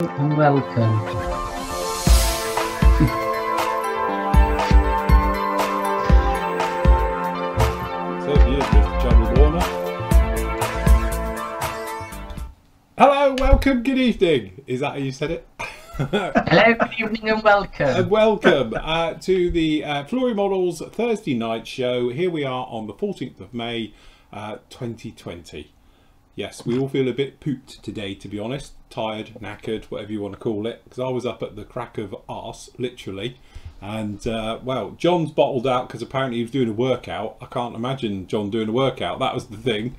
and welcome. Certainly is, Mr. Charlie Warner. Hello, welcome, good evening. Is that how you said it? Hello, good evening and welcome. and welcome uh, to the uh, Flory Models Thursday night show. Here we are on the 14th of May, uh, 2020. Yes, we all feel a bit pooped today, to be honest. Tired, knackered, whatever you want to call it. Because I was up at the crack of arse, literally. And, uh, well, John's bottled out because apparently he was doing a workout. I can't imagine John doing a workout. That was the thing.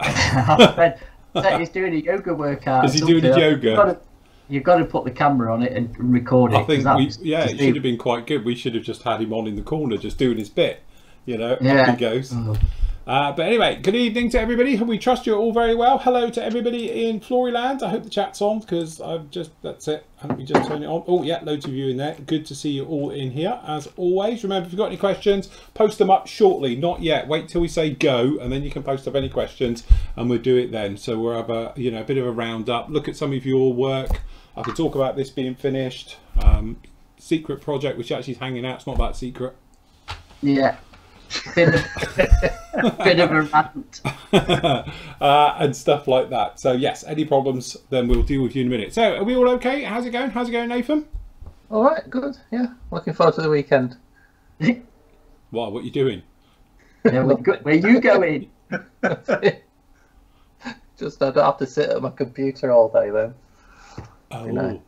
He's doing a yoga workout. Is he doing a yoga? You've got, to, you've got to put the camera on it and record it. I think, we, that's yeah, it should have been quite good. We should have just had him on in the corner, just doing his bit. You know, Yeah. he goes. Oh. Uh, but anyway, good evening to everybody. We trust you're all very well. Hello to everybody in Floryland. I hope the chat's on because I've just that's it. Haven't we just turned it on? Oh yeah, loads of you in there. Good to see you all in here as always. Remember, if you've got any questions, post them up shortly. Not yet. Wait till we say go, and then you can post up any questions, and we'll do it then. So we'll have a you know a bit of a roundup. Look at some of your work. I can talk about this being finished. Um, secret project, which actually is hanging out. It's not that secret. Yeah. Bit of, bit of a rant. uh, and stuff like that. So yes, any problems, then we'll deal with you in a minute. So are we all okay? How's it going? How's it going, Nathan? All right, good. Yeah, looking forward to the weekend. What? What are you doing? Yeah, where, go- where you going? Just I don't have to sit at my computer all day then. Oh, Very nice.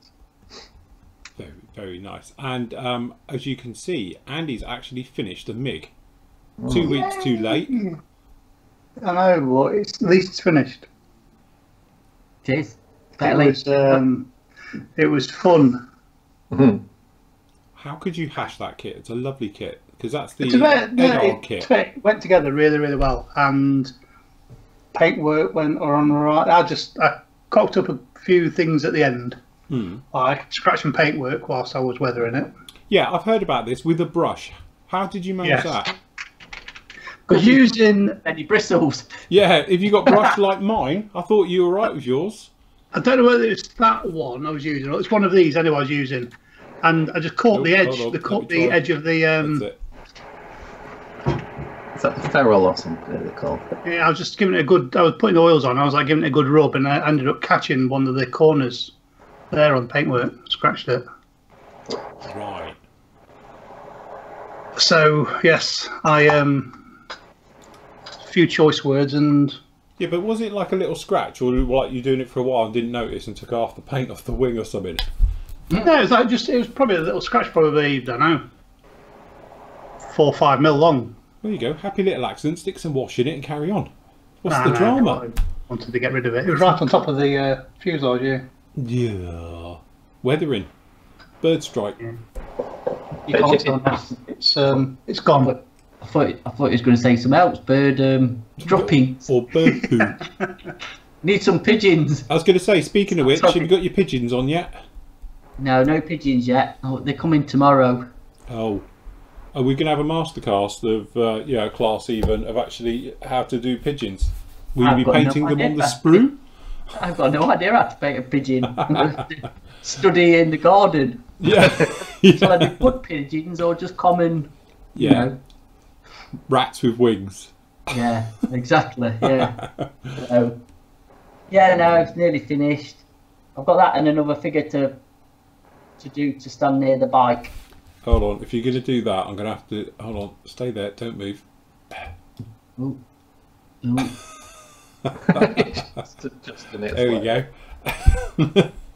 very very nice. And um, as you can see, Andy's actually finished the MIG. Two weeks too late. I know, but it's at least it's finished. Cheers. It Better late. was, um, it was fun. How could you hash that kit? It's a lovely kit because that's the It's a bit- no, it, kit. it went together really, really well, and paintwork went on the right. I just I cocked up a few things at the end, Hmm. like scratch and paintwork whilst I was weathering it. Yeah, I've heard about this with a brush. How did you manage Yes. that? Because using, Any bristles? Yeah, if you got brush like mine, I thought you were right with yours. I don't know whether it's that one I was using, or it's one of these anyway I was using, and I just caught Oh, the edge, hold on, the let caught the edge of the. Um, That's it. Is that ferrule or something they call it? Yeah, I was just giving it a good. I was putting the oils on. I was like giving it a good rub, and I ended up catching one of the corners there on the paintwork. Scratched it. Right. So yes, I um, a few choice words, and Yeah, but was it like a little scratch, or like you're doing it for a while and didn't notice and took half the paint off the wing or something? no, it was like just it was probably a little scratch, probably I don't know, four or five mil long. There you go. Happy little accident. Stick some wash in it and carry on. What's No, the no, drama? Wanted to get rid of it. It was right on top of the uh, fuselage. Yeah. Yeah. Weathering. Bird strike. You can't tell that. It's um, it's gone. I thought, I thought he was going to say something else. Bird um, dropping. Or bird poo. Need some pigeons. I was going to say, speaking of which, Sorry. have you got your pigeons on yet? No, no pigeons yet. Oh, they're coming tomorrow. Oh. Are we going to have a mastercast of, uh, yeah, class even, of actually how to do pigeons? Will you I've be got no painting them on the sprue? I've got no idea how to paint a pigeon. Study in the garden. Yeah. Shall I do wood pigeons or just common? You yeah. know? Rats with wings. Yeah, exactly. Yeah. So, yeah, no, it's nearly finished. I've got that and another figure to to do to stand near the bike. Hold on. If you're going to do that, I'm going to have to. Hold on. Stay there. Don't move. Ooh. Ooh. just, just There we go.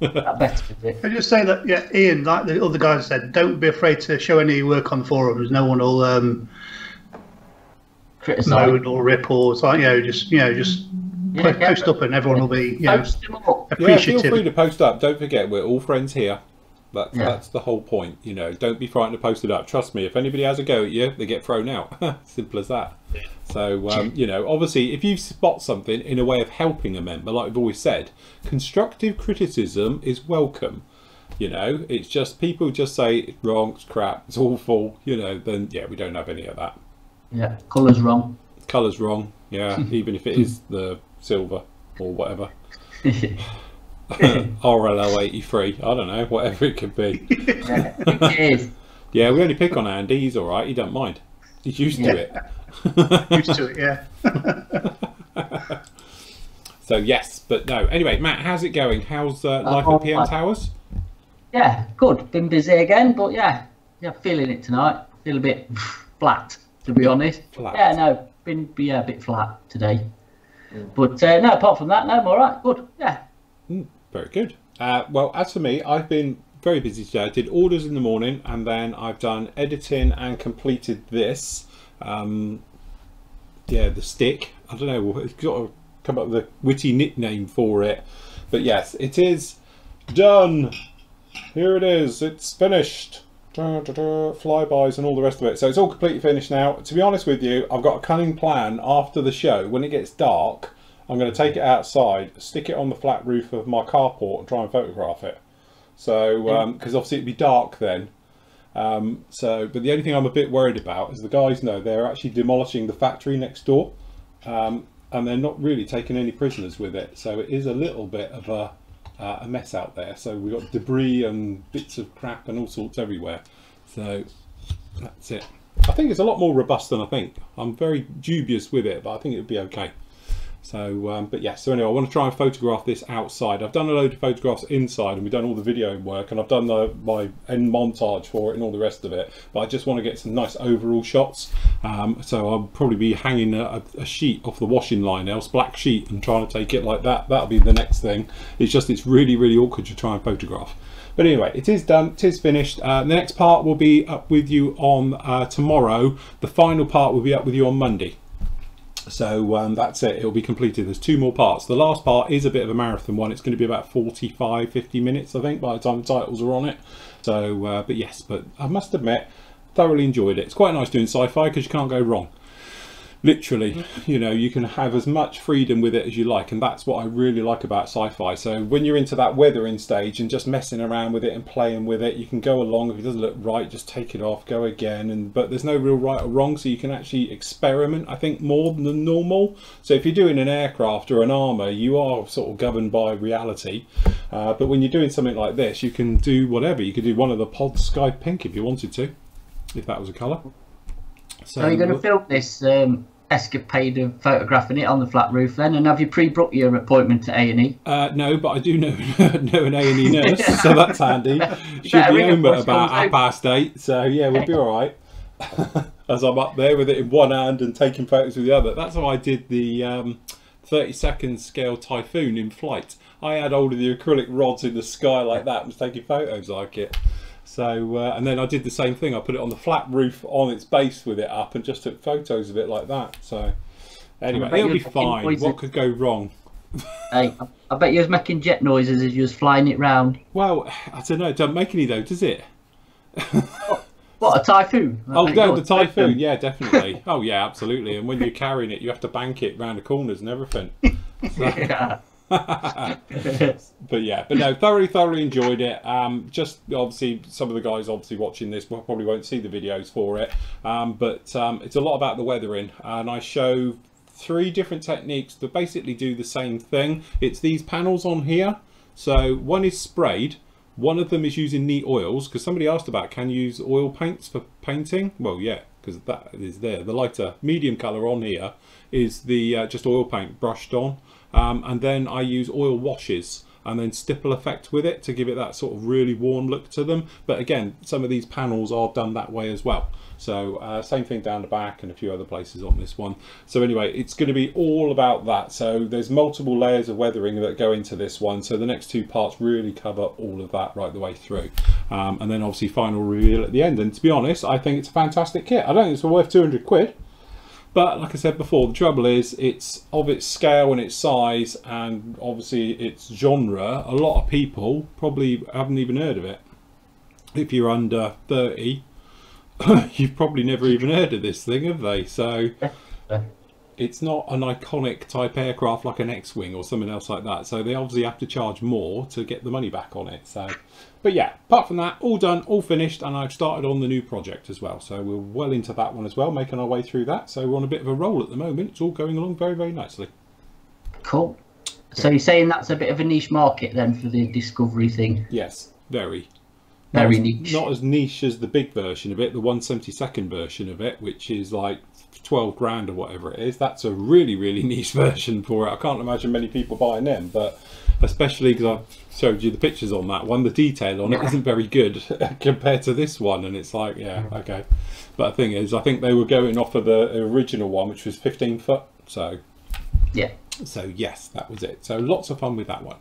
That better it? I just say that yeah, Ian, like the other guys said, don't be afraid to show any work on forums. No one will um, Criticise. moan or rip or like you know just you know just Yeah, post, yeah. up and everyone will be you know Post them up. Yeah, feel free to post up. Don't forget, we're all friends here. That, Yeah. That's the whole point. You know, don't be frightened to post it up. Trust me, if anybody has a go at you, they get thrown out. Simple as that. So, um, you know, obviously, if you spot something in a way of helping a member, like we've always said, constructive criticism is welcome. You know, it's just people just say it's wrong, it's crap, it's awful. You know, then yeah, we don't have any of that. Yeah, colour's wrong. Colour's wrong. Yeah, even if it is the silver or whatever. RLM 83. I don't know, whatever it could be. Yeah, it is. Yeah, we only pick on Andy. He's all right. He don't mind. He's used to it. Used to it, yeah. So yes, but no. Anyway, Matt, how's it going? How's uh, life oh, at PM. Towers? Yeah, good. Been busy again, but yeah, yeah, feeling it tonight. Feel a bit flat, to be honest. Flat. Yeah, no, been yeah, a bit flat today. But uh, no, apart from that, no, I'm all right. Good. Yeah. Very good. Uh, well, as for me, I've been very busy today. I did orders in the morning, and then I've done editing and completed this. Um, yeah, the stick. I don't know. It's got to come up with a witty nickname for it. But yes, it is done. Here it is. It's finished. Da, da, da, flybys and all the rest of it. So it's all completely finished now. To be honest with you, I've got a cunning plan after the show. When it gets dark, I'm going to take it outside, stick it on the flat roof of my carport, and try and photograph it. So, because obviously it'd be dark then. Um, so, but the only thing I'm a bit worried about is the guys know they're actually demolishing the factory next door, um, and they're not really taking any prisoners with it. So it is a little bit of a uh, a mess out there. So we've got debris and bits of crap and all sorts everywhere. So that's it. I think it's a lot more robust than I think. I'm very dubious with it, but I think it would be okay. So, um, but yeah, so anyway, I want to try and photograph this outside. I've done a load of photographs inside and we've done all the video work and I've done the, my end montage for it and all the rest of it. But I just want to get some nice overall shots. Um, so I'll probably be hanging a, a sheet off the washing line else, black sheet, and trying to take it like that. That'll be the next thing. It's just, it's really, really awkward to try and photograph. But anyway, it is done, it is finished. Uh, the next part will be up with you on uh, tomorrow. The final part will be up with you on Monday. So um, that's it, it'll be completed. There's two more parts. The last part is a bit of a marathon one. It's going to be about 45, 50 minutes, I think, by the time the titles are on it. So, uh, but yes, but I must admit, thoroughly enjoyed it. It's quite nice doing sci-fi because you can't go wrong. Literally, you know, you can have as much freedom with it as you like, and that's what I really like about sci-fi. So when you're into that weathering stage and just messing around with it and playing with it, you can go along. If it doesn't look right, just take it off, go again. And but there's no real right or wrong, so you can actually experiment. I think more than normal. So if you're doing an aircraft or an armor, you are sort of governed by reality. Uh, but when you're doing something like this, you can do whatever. You could do one of the pods sky pink if you wanted to, if that was a colour. So are you going to film this um, escapade of photographing it on the flat roof then? And have you pre-booked your appointment to A and E? Uh, no, but I do know know an A and E nurse, so that's handy. Better be home at about half past eight. So yeah, we'll be all right. As I'm up there with it in one hand and taking photos with the other. That's how I did the um, 30 second scale typhoon in flight. I had all of the acrylic rods in the sky like that and was taking photos like it. So uh, and then I did the same thing. I put it on the flat roof on its base with it up and just took photos of it like that. So anyway, it'll be fine. poison. What could go wrong? Hey, I- I bet you was making jet noises as you was flying it round. Well, I don't know. It doesn't make any though, does it? What a typhoon! I Oh no, the typhoon. expecting. Yeah, definitely. oh yeah, absolutely. And when you're carrying it, you have to bank it round the corners and everything. Yeah. But yeah, but no, thoroughly, thoroughly enjoyed it. Um, just obviously, some of the guys obviously watching this probably won't see the videos for it. Um, but um, it's a lot about the weathering, and I show three different techniques that basically do the same thing. It's these panels on here. So one is sprayed. One of them is using neat oils because somebody asked about can you use oil paints for painting. Well, yeah, because that is there. The lighter medium color on here is the uh, just oil paint brushed on, um, and then I use oil washes and then stipple effect with it to give it that sort of really warm look to them. But again, some of these panels are done that way as well. So uh, same thing down the back and a few other places on this one. So anyway, it's going to be all about that. So there's multiple layers of weathering that go into this one. So the next two parts really cover all of that right the way through. Um, and then obviously final reveal at the end. And to be honest, I think it's a fantastic kit. I don't think it's worth 200 quid. But like I said before, the trouble is it's of its scale and its size and obviously its genre. A lot of people probably haven't even heard of it. If you're under 30, you've probably never even heard of this thing, have they? So it's not an iconic type aircraft like an X-wing or something else like that. So they obviously have to charge more to get the money back on it. So, but yeah, apart from that, all done, all finished, and I've started on the new project as well. So we're well into that one as well, making our way through that. So we're on a bit of a roll at the moment. It's all going along very, very nicely. Cool. So you're saying that's a bit of a niche market then for the Discovery thing? Yes, very. Very not, niche. Not as niche as the big version of it, the 172nd version of it, which is like 12 grand or whatever it is. That's a really, really niche version for it. I can't imagine many people buying them, but especially because I've showed you the pictures on that one, the detail on it isn't very good compared to this one. And it's like, yeah, okay. But the thing is, I think they were going off of the original one, which was 15 foot. So, Yeah. so yes, that was it. So lots of fun with that one.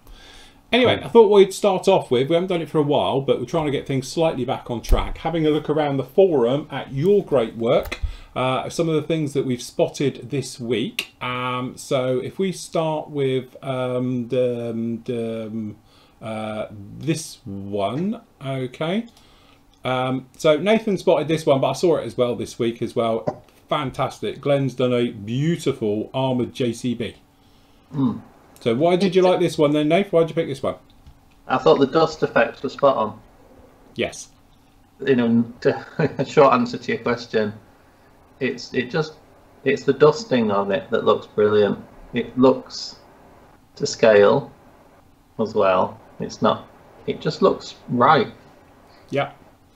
Anyway, I thought we'd start off with, we haven't done it for a while, but we're trying to get things slightly back on track. Having a look around the forum at your great work, uh, some of the things that we've spotted this week. Um, so if we start with um, the, um, the, um, uh, this one, okay. Um, so Nathan spotted this one, but I saw it as well this week as well. Fantastic. Glenn's done a beautiful armoured JCB. So why did you like this one then, Nath? Why did you pick this one? I thought the dust effects were spot on. Yes. You know, to, short answer to your question, it's it just it's the dusting on it that looks brilliant. It looks to scale as well. It's not. It just looks right. Yeah.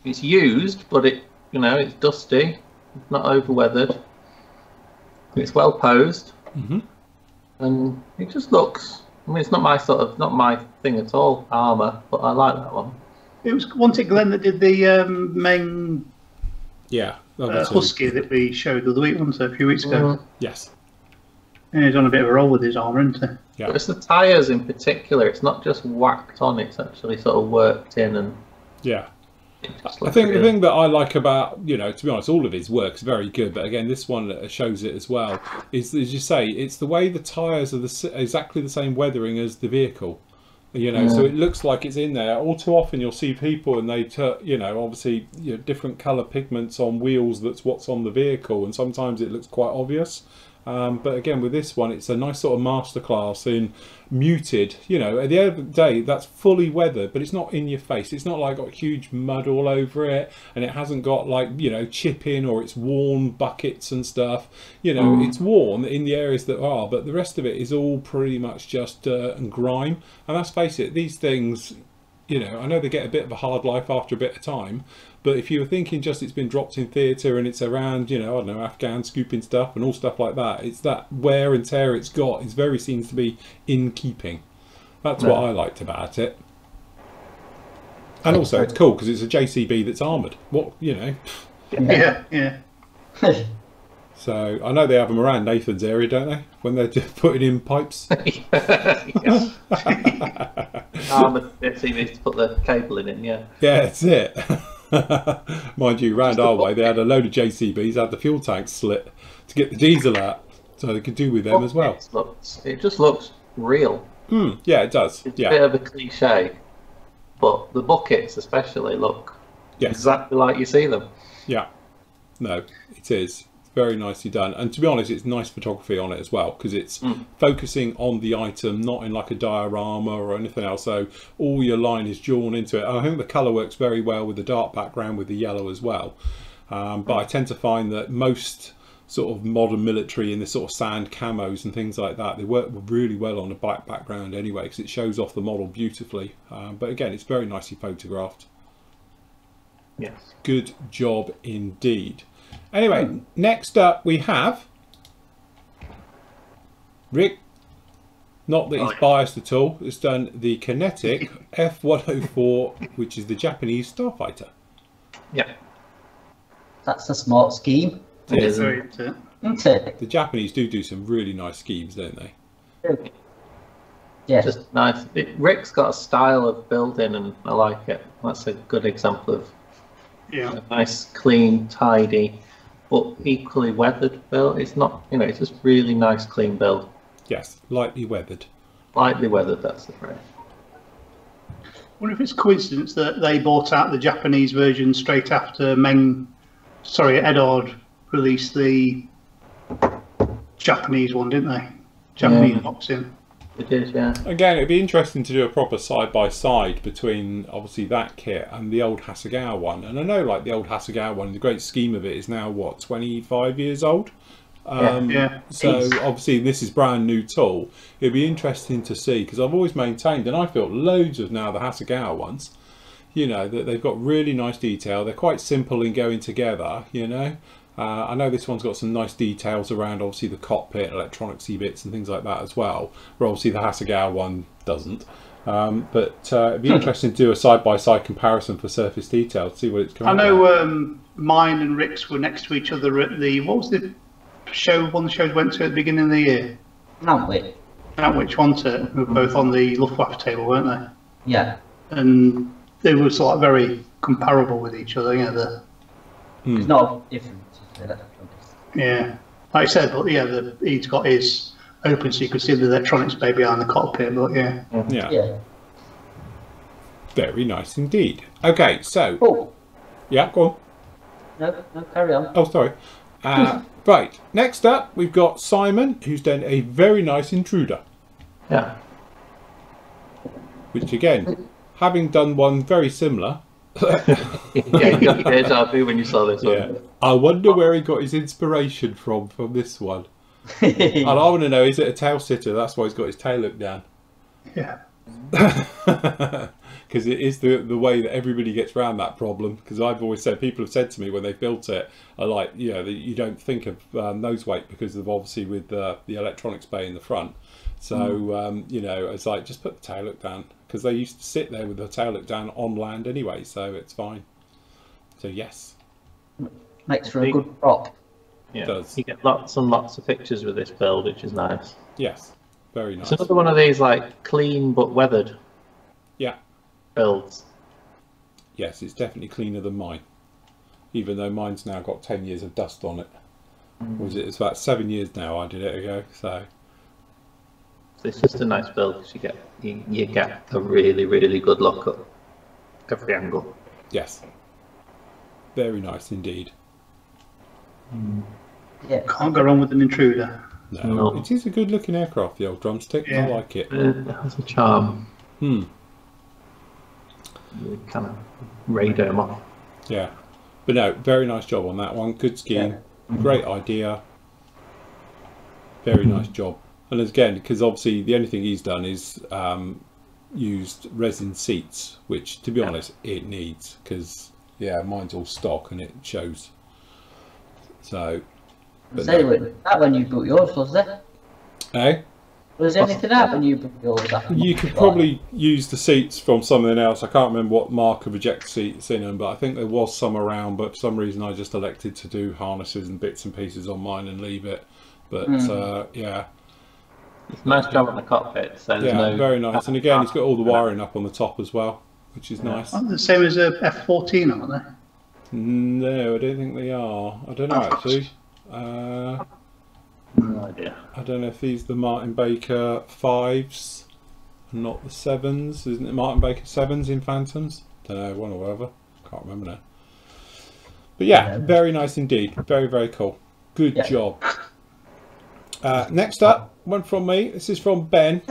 It's used, but it you know it's dusty, it's not over weathered. It's well posed, Mhm. and it just looks. I mean, it's not my sort of not my thing at all. Armor, but I like that one. It was wasn't it Glenn that did the um, main Yeah. Uh, husky that we showed the other week, wasn't it, a few weeks ago? Mhm. Yes. Yeah, he's on a bit of a roll with his armour, isn't he? Yeah. But it's the tyres in particular. It's not just whacked on. It's actually sort of worked in, and Yeah. I looks think the thing that I like about, you know, to be honest, all of his work's very good, but again, this one uh, shows it as well. Is as you say, it's the way the tyres are the exactly the same weathering as the vehicle. You know, so it looks like it's in there. All too often, you'll see people and they, you know, obviously, you know, different colour pigments on wheels. That's what's on the vehicle, and sometimes it looks quite obvious. Um, but again, with this one, it's a nice sort of masterclass in muted. You know, at the end of the day, that's fully weathered, but it's not in your face. It's not like got huge mud all over it, and it hasn't got like you know chipping or it's worn buckets and stuff. You know, it's worn in the areas that are, but the rest of it is all pretty much just dirt and grime. And let's face it, these things. You know, I know they get a bit of a hard life after a bit of time, but if you were thinking just it's been dropped in theatre and it's around, you know, I don't know, Afghan scooping stuff and all stuff like that, it's that wear and tear it's got. It's very seems to be in keeping. That's what I liked about it. And also, it's cool because it's a JCB that's armoured. What you know, Yeah, yeah. so I know they have them around Nathan's area, don't they? When they're just putting in pipes. yeah. Armored SUVs to put the cable in it. Yeah. Yeah, that's it. Mind you, round our way, they had a load of JCBs, had the fuel tanks slit to get the diesel out, so they could do with them as well. It looks. It just looks real. Hmm, yeah, it does. It's a Yeah, bit of a cliche, but the buckets especially look yes, exactly like you see them. yeah. No, it is. Very nicely done. And to be honest, it's nice photography on it as well because it's Mm. focusing on the item, not in like a diorama or anything else. So all your line is drawn into it. I think the colour works very well with the dark background with the yellow as well. Um, but I tend to find that most sort of modern military in the sort of sand camos and things like that, they work really well on a black background anyway because it shows off the model beautifully. Um, but again, it's very nicely photographed. Yes. Good job indeed. Anyway, hmm. next up we have Rick. Not that he's Oh, biased at all. Has done the Kinetic F104, which is the Japanese starfighter. Yeah. That's a smart scheme, It is. Very into it. isn't it? The Japanese do do some really nice schemes, don't they? Yeah. Just nice. It, Rick's got a style of building, and I like it. That's a good example of Yeah. a nice, clean, tidy, but equally weathered build. It's not, you know, it's just really nice, clean build. Yes, lightly weathered. Lightly weathered. That's the phrase. wonder if it's coincidence that they bought out the Japanese version straight after Meng, sorry, Eduard released the Japanese one, didn't they? Japanese Yeah. boxing. It is, yeah. Again, it'd be interesting to do a proper side by side between obviously that kit and the old Hasegawa one. And I know, like the old Hasegawa one, the great scheme of it is now what twenty five years old. Um, Yeah. So Ace. obviously this is brand new tool. It'd be interesting to see because I've always maintained, and I've built loads of now the Hasegawa ones. You know that they've got really nice detail. They're quite simple in going together. You know, uh, I know this one's got some nice details around obviously the cockpit, electronicsy bits, and things like that as well. Where obviously the Hasegawa one doesn't. Um, but uh, it'd be interesting to do a side by side comparison for surface detail to see what it's coming. I know um, mine and Rick's were next to each other at the what was the show? One of the shows went to at the beginning of the year. Nantwich. Out which one to? We were both on the Luftwaffe table, weren't they? Yeah. And they were sort of very comparable with each other. Yeah, the There's not a difference. is there? Yeah, like I said, but yeah, the, he's got his open, so you could see the electronics bay behind the cockpit. But yeah, yeah, Yeah. very nice indeed. Okay, so Oh, yeah, go on. no, no, carry on. Oh, sorry. Uh, right, next up, we've got Simon, who's done a very nice intruder, Yeah. which again, having done one very similar, yeah, you got deja vu when you saw this yeah, one. I wonder where he got his inspiration from from this one. And I want to know, is it a tail sitter? That's why he's got his tail hooked down. yeah, Because it is the the way that everybody gets around that problem. Because I've always said, people have said to me when they've built it, are like, you know, that you don't think of um, nose weight because of obviously with uh, the electronics bay in the front. So um, you know, it's like just put the tail hook down because they used to sit there with the tail hook down on land anyway, so it's fine. So yes, Makes for a good prop. Yeah. does. You get lots and lots of pictures with this build, which is nice. yes, very nice. It's another one of these like clean but weathered Yeah, builds. yes, it's definitely cleaner than mine. Even though mine's now got ten years of dust on it. Mm. Was it? It's about seven years now. I did it ago. So It's just a nice build because you get you, you get a really really good look at every angle. yes, very nice indeed. Yeah. can't go wrong with an intruder. No, No. it is a good looking aircraft. The old drumstick. I like it. It has a charm. Hmm. You kind of radar them off. Yeah, but no, very nice job on that one. Good scheme. Great idea. Very nice job. And again, because obviously the only thing he's done is um, used resin seats, which to be honest, it needs because yeah, mine's all stock and it shows. So, but no. that when you built yours, was there? eh? Was there anything out when you built yours? after You could probably use the seats from something else. I can't remember what mark of eject seats in them, but I think there was some around. But for some reason, I just elected to do harnesses and bits and pieces on mine and leave it. But Hmm. uh, yeah, It's a nice job on the cockpit. So there's yeah, no very nice. And again, it's got all the wiring up on the top as well, which is nice. Aren't they the same as a F14, aren't they? No, I don't think they are. I don't know actually. Uh, no idea. I don't know if these are the Martin Baker fives, and not the sevens. Isn't it Martin Baker sevens in Phantoms? Don't know, one or whatever. Can't remember now. But yeah, Yeah. very nice indeed. Very very cool. Good Yeah. job. Uh, next up, one from me. This is from Ben,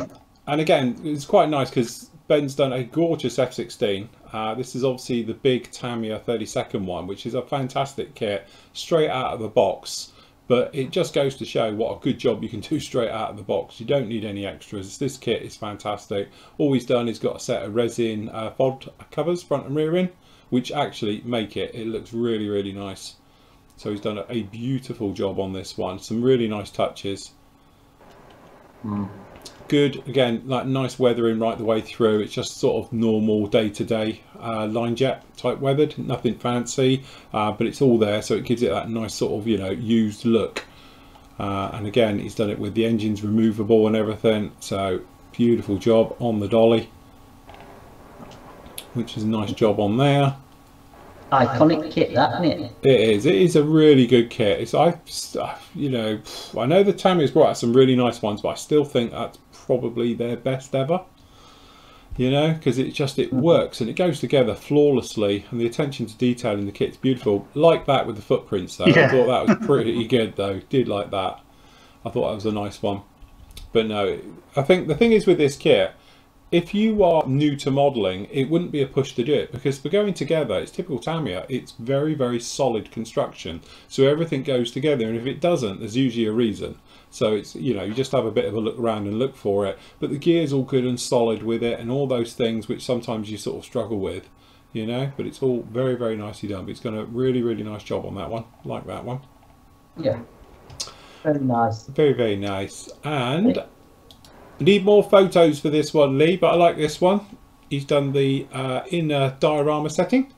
and again, it's quite nice because Ben's done a gorgeous F16. Uh, this is obviously the big Tamiya 32nd one, which is a fantastic kit, straight out of the box. But it just goes to show what a good job you can do straight out of the box. You don't need any extras. This kit is fantastic. All he's done is got a set of resin uh, FOD covers, front and rear in, which actually make it. It looks really, really nice. So he's done a beautiful job on this one. Some really nice touches. Good, again, like nice weathering right the way through. It's just sort of normal day-to-day uh, line jet type weathered, nothing fancy, uh, but it's all there, so it gives it that nice sort of you know used look. Uh, and again, he's done it with the engines removable and everything. So beautiful job on the dolly, which is a nice job on there. Iconic kit, that isn't it? It is. It is a really good kit. It's I, you know, I know the Tamiya's brought out some really nice ones, but I still think that's probably their best ever. You know, because it just it hmm. works and it goes together flawlessly, and the attention to detail in the kit's beautiful. Like that with the footprints, though. I thought that was pretty good, though. Did like that. I thought that was a nice one. But no, I think the thing is with this kit, if you are new to modelling, it wouldn't be a push to do it because for going together, it's typical Tamiya. It's very, very solid construction. So everything goes together. And if it doesn't, there's usually a reason. So it's, you know, you just have a bit of a look around and look for it. But the gear's all good and solid with it and all those things which sometimes you sort of struggle with, you know. But it's all very, very nicely done. But it's done a really, really nice job on that one. Like that one. Yeah. Very nice. Very, very nice. And need more photos for this one, Lee, but I like this one. He's done the uh, inner diorama setting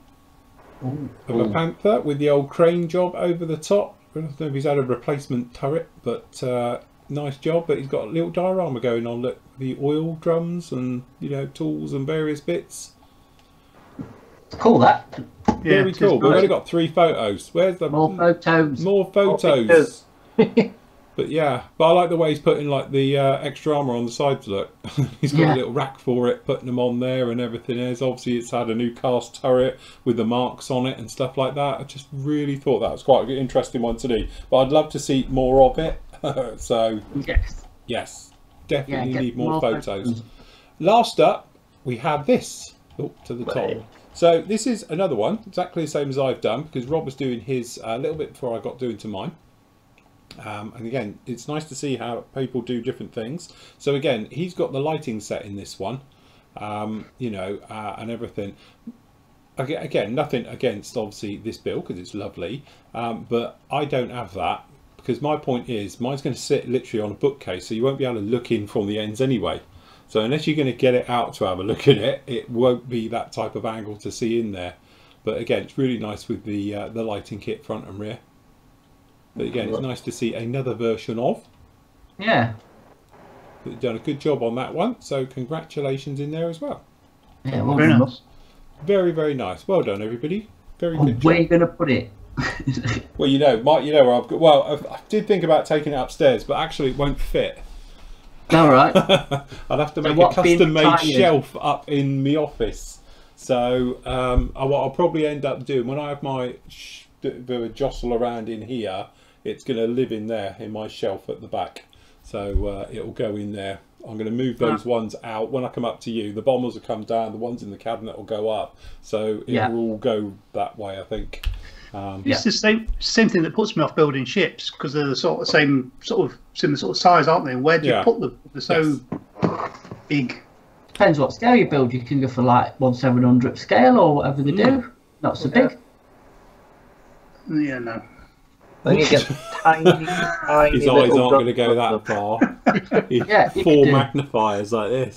Ooh. of a panther with the old crane job over the top. I don't know if he's had a replacement turret, but uh, nice job. But he's got a little diorama going on. Look, the oil drums and you know tools and various bits. Cool that. Yeah, Very cool. But we've only got three photos. Where's the More photos. more photos? But yeah, but I like the way he's putting like the uh, extra armor on the sides. Look, he's got Yeah. a little rack for it, putting them on there and everything else. Obviously, it's had a new cast turret with the marks on it and stuff like that. I just really thought that was quite an interesting one to do. But I'd love to see more of it. so Yes. yes, definitely get need more, more photos. photos. Last up, we have this. Oh, to the top. So this is another one, exactly the same as I've done, because Rob was doing his uh, a little bit before I got doing to mine. Um, and again, it's nice to see how people do different things. So again, he's got the lighting set in this one, um, you know, uh, and everything. Again, nothing against obviously this build because it's lovely, um, but I don't have that because my point is mine's going to sit literally on a bookcase, so you won't be able to look in from the ends anyway. So unless you're going to get it out to have a look at it, it won't be that type of angle to see in there. But again, it's really nice with the uh, the lighting kit front and rear. But again, it's nice to see another version of. Yeah. But you've done a good job on that one, so congratulations in there as well. Yeah. Well Very done. nice. Very very nice. Well done everybody. Very Oh, good where are you going to put it? Well, you know, Mike, you know where I've got. Well, I, I did think about taking it upstairs, but actually it won't fit. All right. I'd have to So make a custom-made shelf up in my office. So um, I- what I'll probably end up doing when I have my sh- the jostle around in here, it's going to live in there in my shelf at the back. So uh, it'll go in there. I'm going to move those ones out when I come up to you. The bombers will come down. The ones in the cabinet will go up. So it Yeah. will all go that way, I think. Um, It's the same same thing that puts me off building ships because they're the sort of same sort of similar sort of size, aren't they? And where do Yeah. you put them? They're so big. Depends what scale you build. You can go for like one seven hundredth scale or whatever they do. Not so big. Yeah, no. Then you get tiny, tiny His eyes aren't going to go that far. Yeah, Four magnifiers like this.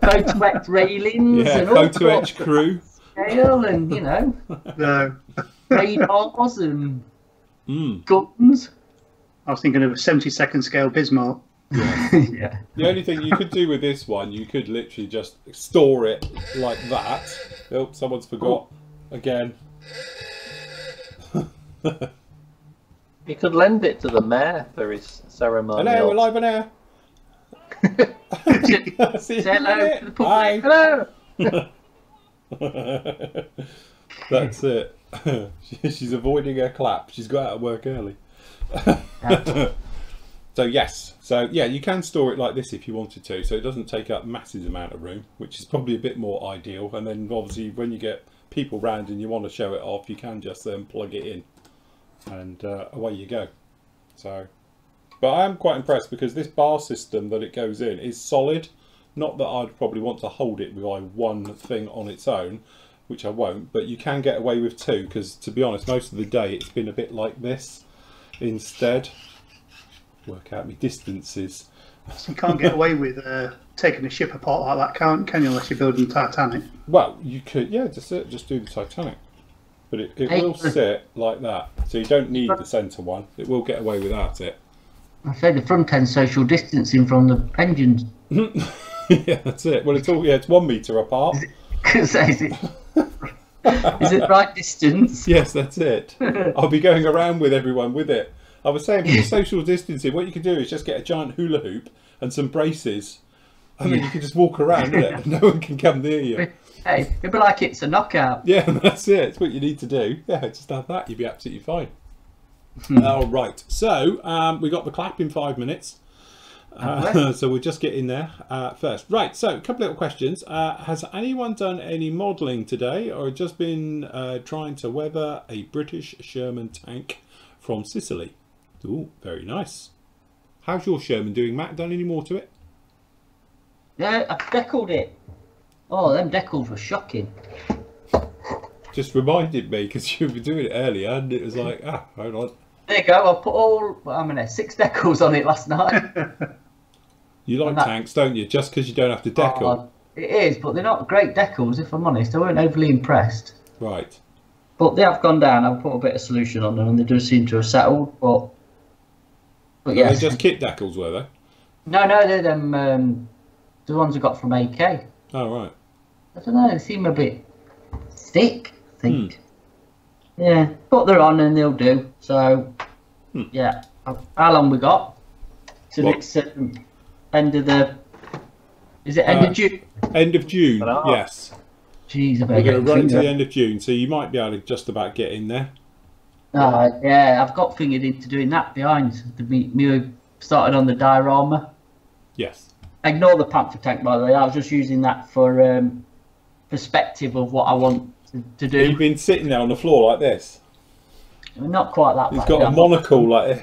Photo etch railings Yeah, and all photo sorts etch crew. of scale and you know No. radars and Mm. guns. I was thinking of a 70 second scale Bismarck. yeah. The only thing you could do with this one, you could literally just store it like that. Oh, someone's forgot again. You could lend it to the mayor for his ceremony. Hello, we're live on air. Say hello to the public. Bye. Hello. That's it. She's avoiding her clap. She's got out of work early. so yes, so yeah, you can store it like this if you wanted to. So it doesn't take up massive amount of room, which is probably a bit more ideal. And then obviously when you get people round and you want to show it off, you can just then plug it in, and uh, away you go. So, but I am quite impressed because this bar system that it goes in is solid. Not that I'd probably want to hold it by one thing on its own, which I won't, but you can get away with two because, to be honest, most of the day it's been a bit like this instead. Work out my distances. You can't get away with uh, taking a ship apart like that, can't, can you, unless you're building Titanic? Well, you could, yeah, just sit, just do the Titanic, but it, it will sit like that, so you don't need the centre one. It will get away without it. I say the front end social distancing from the engines. yeah, that's it. Well, it's all yeah, it's one meter apart. is it is it right distance? Yes, that's it. I'll be going around with everyone with it. I was saying social distancing, what you can do is just get a giant hula hoop and some braces, and then you can just walk around it, no one can come near you. Hey, it'd be like it's a knockout. Yeah, that's it. It's what you need to do. Yeah, just have that. You'll be absolutely fine. All right. So um, we got the clap in five minutes. Uh, so we'll just get in there uh, first. Right, so a couple little questions. Uh, has anyone done any modelling today or just been uh, trying to weather a British Sherman tank from Sicily? Ooh, very nice. How's your Sherman doing, Matt? Done any more to it? Yeah, I've deckled it. Oh, them decals were shocking. Just reminded me because you were doing it earlier and it was like, ah, hold on. There you go. I put all, I mean, six decals on it last night. You like that- tanks, don't you? Just because you don't have to decal. Oh, it is, but they're not great decals, if I'm honest. I weren't overly impressed. Right. But they have gone down. I've put a bit of solution on them, and they do seem to have settled. But, but Yeah. yeah, They just kit decals, were they? no, no, they're them. Um, the ones I got from AK. Oh, right. I don't know. They seem a bit thick. I think. Yeah, but they're on and they'll do. So, Hmm. yeah. How long we got? To What? next um, end of the. Is it end Uh, of June? End of June, Ta-da. yes. Jeez, I better We're get going a right to the end of June, so you might be able to just about get in there. Uh, yeah, I've got fingered into doing that behind. The me, me started on the diorama. Yes. Ignore the panther tank, by the way. I was just using that for um, perspective of what I want to, to You've been sitting there on the floor like this. Not quite that. He's got a I'm monocle like this.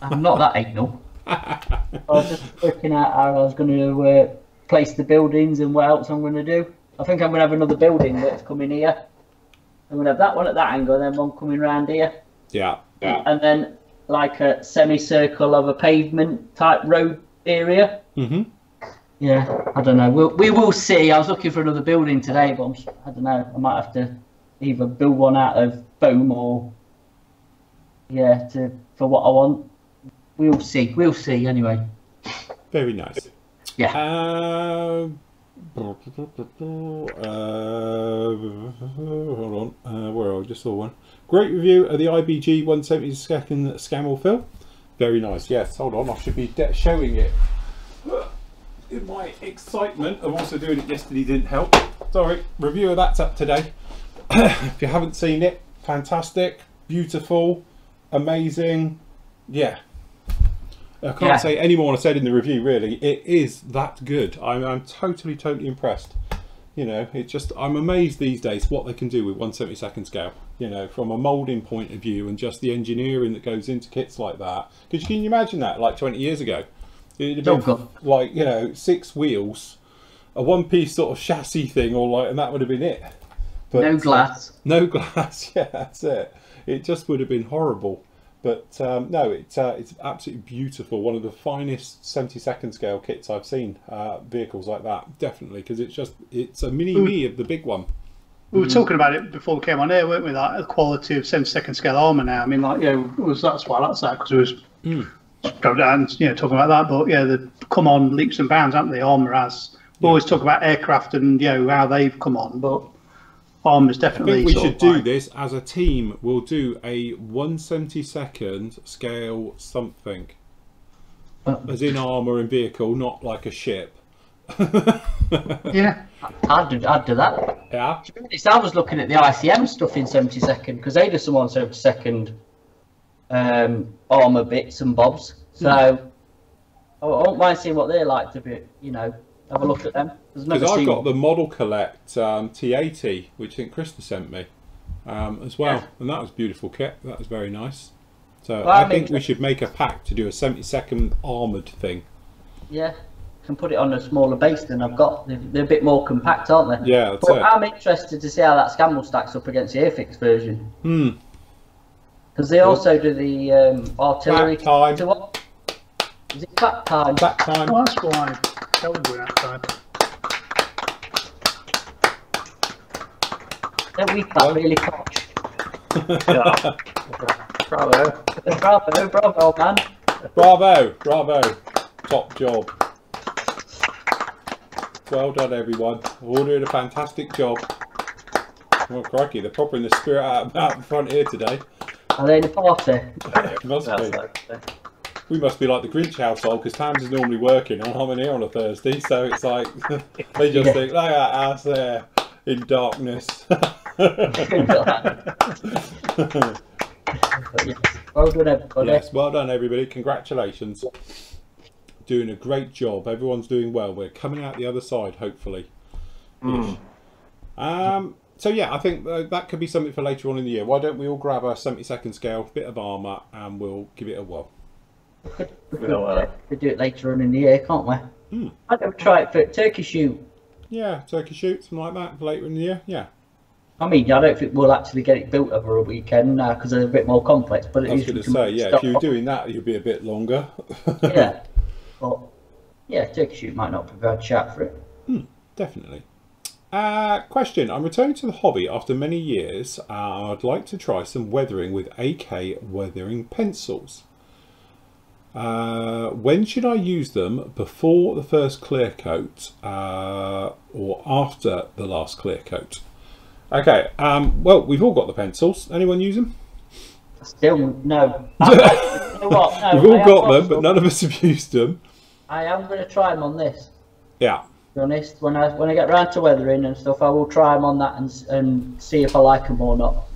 I'm not that anal. I was just working out how I was going to uh, place the buildings and what else I'm going to do. I think I'm going to have another building that's coming here. I'm going to have that one at that angle, and then one coming round here, Yeah. and then like a semicircle of a pavement type road area. hmm Yeah, I don't know. We'll, we will see. I was looking for another building today, but I'm, I don't know. I might have to either build one out of foam or yeah, to for what I want. We'll see. We'll see. Anyway. Very nice. Yeah. Um, uh, hold on. Uh, where are I? Just saw one. Great review of the IBG 172nd Scammell film. Very nice. Yes. Hold on. I should be de- showing it. In my excitement of also doing it yesterday didn't help. Sorry. Review of that's up today. if you haven't seen it, fantastic, beautiful, amazing. Yeah. I can't Yeah. say any more than I said in the review. Really, it is that good. I'm, I'm totally, totally impressed. You know, it's just I'm amazed these days what they can do with 172nd scale. You know, from a moulding point of view and just the engineering that goes into kits like that. Because can you imagine that like 20 years ago? It'd have been God. like you know six wheels, a one-piece sort of chassis thing, or like, and that would have been it. But, no glass. no glass. Yeah, that's it. It just would have been horrible. But um, no, it's uh, it's absolutely beautiful. One of the finest 72nd scale kits I've seen. Uh, vehicles like that, definitely, because it's just it's a mini me of the big one. We were talking about it before we came on air, weren't we? Like the quality of 72nd scale armour now. I mean, like, yeah, was that's why that's that because it was go down, you know, talking about that. But yeah, the come on leaps and bounds, haven't they? Armour has. We always talk about aircraft and you know how they've come on, but armour's I definitely. I think we should do like- this as a team. We'll do a 172nd scale something, Well- as in armour and vehicle, not like a ship. Yeah, I'd do, I'd do that. Yeah. To I was looking at the ICM stuff in 72nd because they do some on 72nd um, armour bits and bobs. So I won't mind seeing what they're like to be, you know, have a look at them. Because I've seen got the Model Collect um, T80, which I think Krista sent me um, as well, Yeah. and that was beautiful kit. That was very nice. So Well, I I'm think we should make a pack to do a 72nd armoured thing. Yeah, can put it on a smaller base than I've got. They're, they're a bit more compact, aren't they? Yeah, But it. I'm interested to see how that Scammell stacks up against the Airfix version Hmm. Because they also do the um, artillery. Clap time. To what? Is it clap time? That time. well, that's why that would be outside. Don't we clap really coach? Yeah. Bravo. bravo, bravo, man. Bravo, bravo. Top job. Well done, everyone. All doing a fantastic job. Well, crikey, they're proper in the spirit out, out in front here today. Are they in the party? Must That's be. it. We must be like the Grinch household because Tams is normally working and I'm in here on a Thursday, so it's like they just Yeah. think, look at that house there in darkness. Yes, well done, everybody. yes, well done, everybody. Congratulations. doing a great job. Everyone's doing well. We're coming out the other side, hopefully. Ish. Um, so yeah, I think uh, that could be something for later on in the year. Why don't we all grab a 70 second scale, bit of armour, and we'll give it a whirl. We could, We don't wanna- we could do it later on in the year, can't we? Hmm. I'd have try it for turkey shoot. Yeah, turkey shoot, something like that for later in the year. Yeah, I mean, I don't think we'll actually get it built over a weekend now because they're a bit more complex. But I was going to say, yeah, if you were off- doing that, you'd be a bit longer. yeah, but yeah, turkey shoot might not be a bad chat for it. Definitely. Uh, question. I'm returning to the hobby after many years. Uh, I'd like to try some weathering with AK weathering pencils. Uh, when should I use them? Before the first clear coat uh, or after the last clear coat? Okay, um, well, we've all got the pencils. Anyone use them? Still, no. I, I, you know what? No, we've all got them, but none of us have used them. I am going to try them on this. Yeah. Be honest, when I when I get round to weathering and stuff, I will try them on that and and see if I like them or not.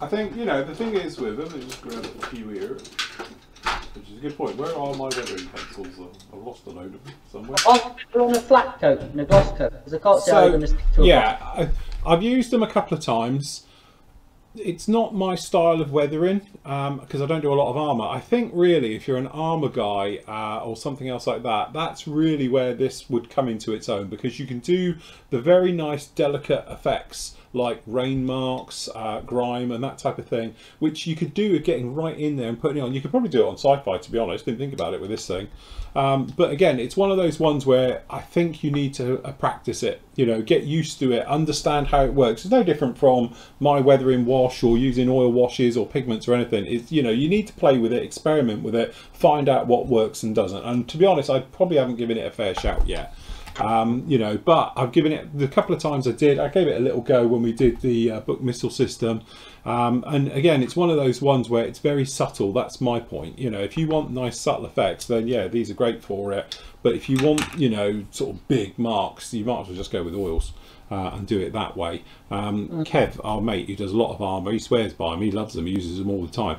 I think, you know, the thing is with them, me just grab a few here, which is a good point. Where are my weathering pencils? I've lost a load of them somewhere. Oh, they're on a flat coat and a gloss coat because I can't see how So, you're going to stick to Yeah, I, I've used them a couple of times. It's not my style of weathering because I don't do a lot of armor. I think really, if you're an armor guy uh, or something else like that, that's really where this would come into its own because you can do the very nice, delicate effects like rain marks, uh, grime, and that type of thing, which you could do with getting right in there and putting it on. You could probably do it on sci-fi, to be honest. Didn't think about it with this thing. Um, but again, it's one of those ones where I think you need to uh, practice it. You know, get used to it, understand how it works. It's no different from my weathering wash or using oil washes or pigments or anything. It's you know, you need to play with it, experiment with it, find out what works and doesn't. And to be honest, I probably haven't given it a fair shout yet. Um, you know, but I've given it the couple of times I did. I gave it a little go when we did the uh, Buk missile system, um, and again, it's one of those ones where it's very subtle. That's my point. You know, if you want nice subtle effects, then yeah, these are great for it. But if you want, you know, sort of big marks, you might as well just go with oils. Uh, and do it that way. Um, Kev, our mate, who does a lot of armour, he swears by them. He loves them. He uses them all the time.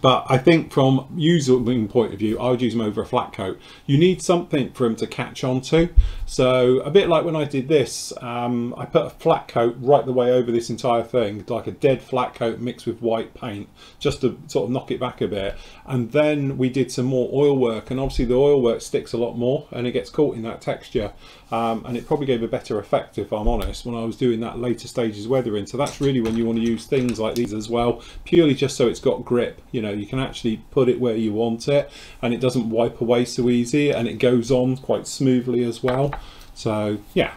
But I think from using point of view, I would use them over a flat coat. You need something for them to catch onto. So a bit like when I did this, um, I put a flat coat right the way over this entire thing, like a dead flat coat mixed with white paint, just to sort of knock it back a bit. And then we did some more oil work, and obviously the oil work sticks a lot more, and it gets caught in that texture. Um, and it probably gave a better effect, if I'm honest, when I was doing that later stages weathering. So that's really when you want to use things like these as well, purely just so it's got grip. You know, you can actually put it where you want it, and it doesn't wipe away so easy, and it goes on quite smoothly as well. So yeah,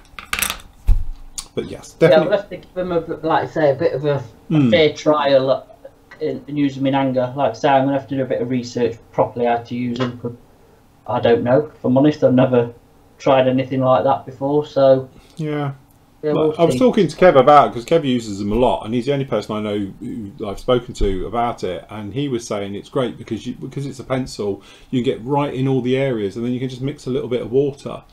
but yes, Yeah, definitely. we'll have to give them a bit- like I say, a bit of a, a Hmm. fair trial and use them in anger. Like I say, I'm gonna have to do a bit of research properly how to use them. 'cause I don't know. If I'm honest, I've never tried anything like that before. So yeah. yeah, we'll I was see. talking to Kev about because Kev uses them a lot, and he's the only person I know who I've spoken to about it. And he was saying it's great because you because it's a pencil, you get right in all the areas, and then you can just mix a little bit of water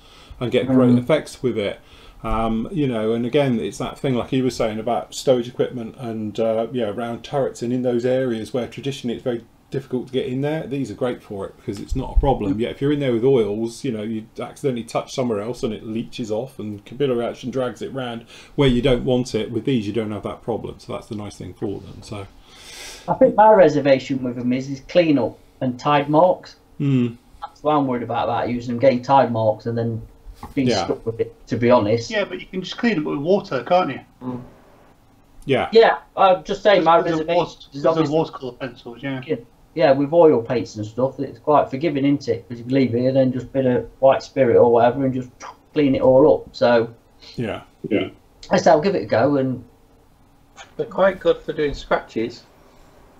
and get great Mm. effects with it. Um, you know, and again, it's that thing like he was saying about stowage equipment and uh, yeah, around turrets and in those areas where traditionally it's very difficult to get in there. These are great for it because it's not a problem. Yet if you're in there with oils, you know, you accidentally touch somewhere else and it leaches off and capillary action drags it round where you don't want it. With these, you don't have that problem. So that's the nice thing for them. So, I think my reservation with them is is clean up and tide marks. mm, That's why I'm worried about that, using them, getting tide marks and then being Yeah. stuck with it. To be honest. Yeah, but you can just clean them with water, can't you? yeah, Yeah, I'm just saying my Because of reservation water- is because of obviously watercolour pencils, yeah. yeah, with oil paints and stuff, it's quite forgiving, isn't it? Because you leave it and then just a bit of white spirit or whatever and just clean it all up. So yeah, yeah. I say I'll give it a go and They're quite good for doing scratches.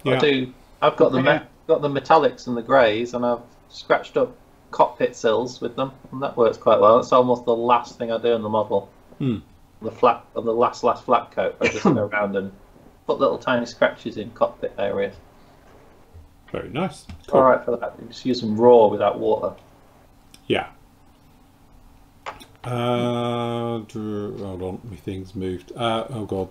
I yeah. do. I've got the Yeah. me- got the metallics and the greys, and I've scratched up cockpit sills with them, and that works quite well. It's almost the last thing I do in the model. Hmm. The flat on the last last flat coat, I just go around and put little tiny scratches in cockpit areas. Very nice. All right for that. You just use them raw without water. Yeah. Uh, dr- hold on, my thing's moved. Uh, oh god.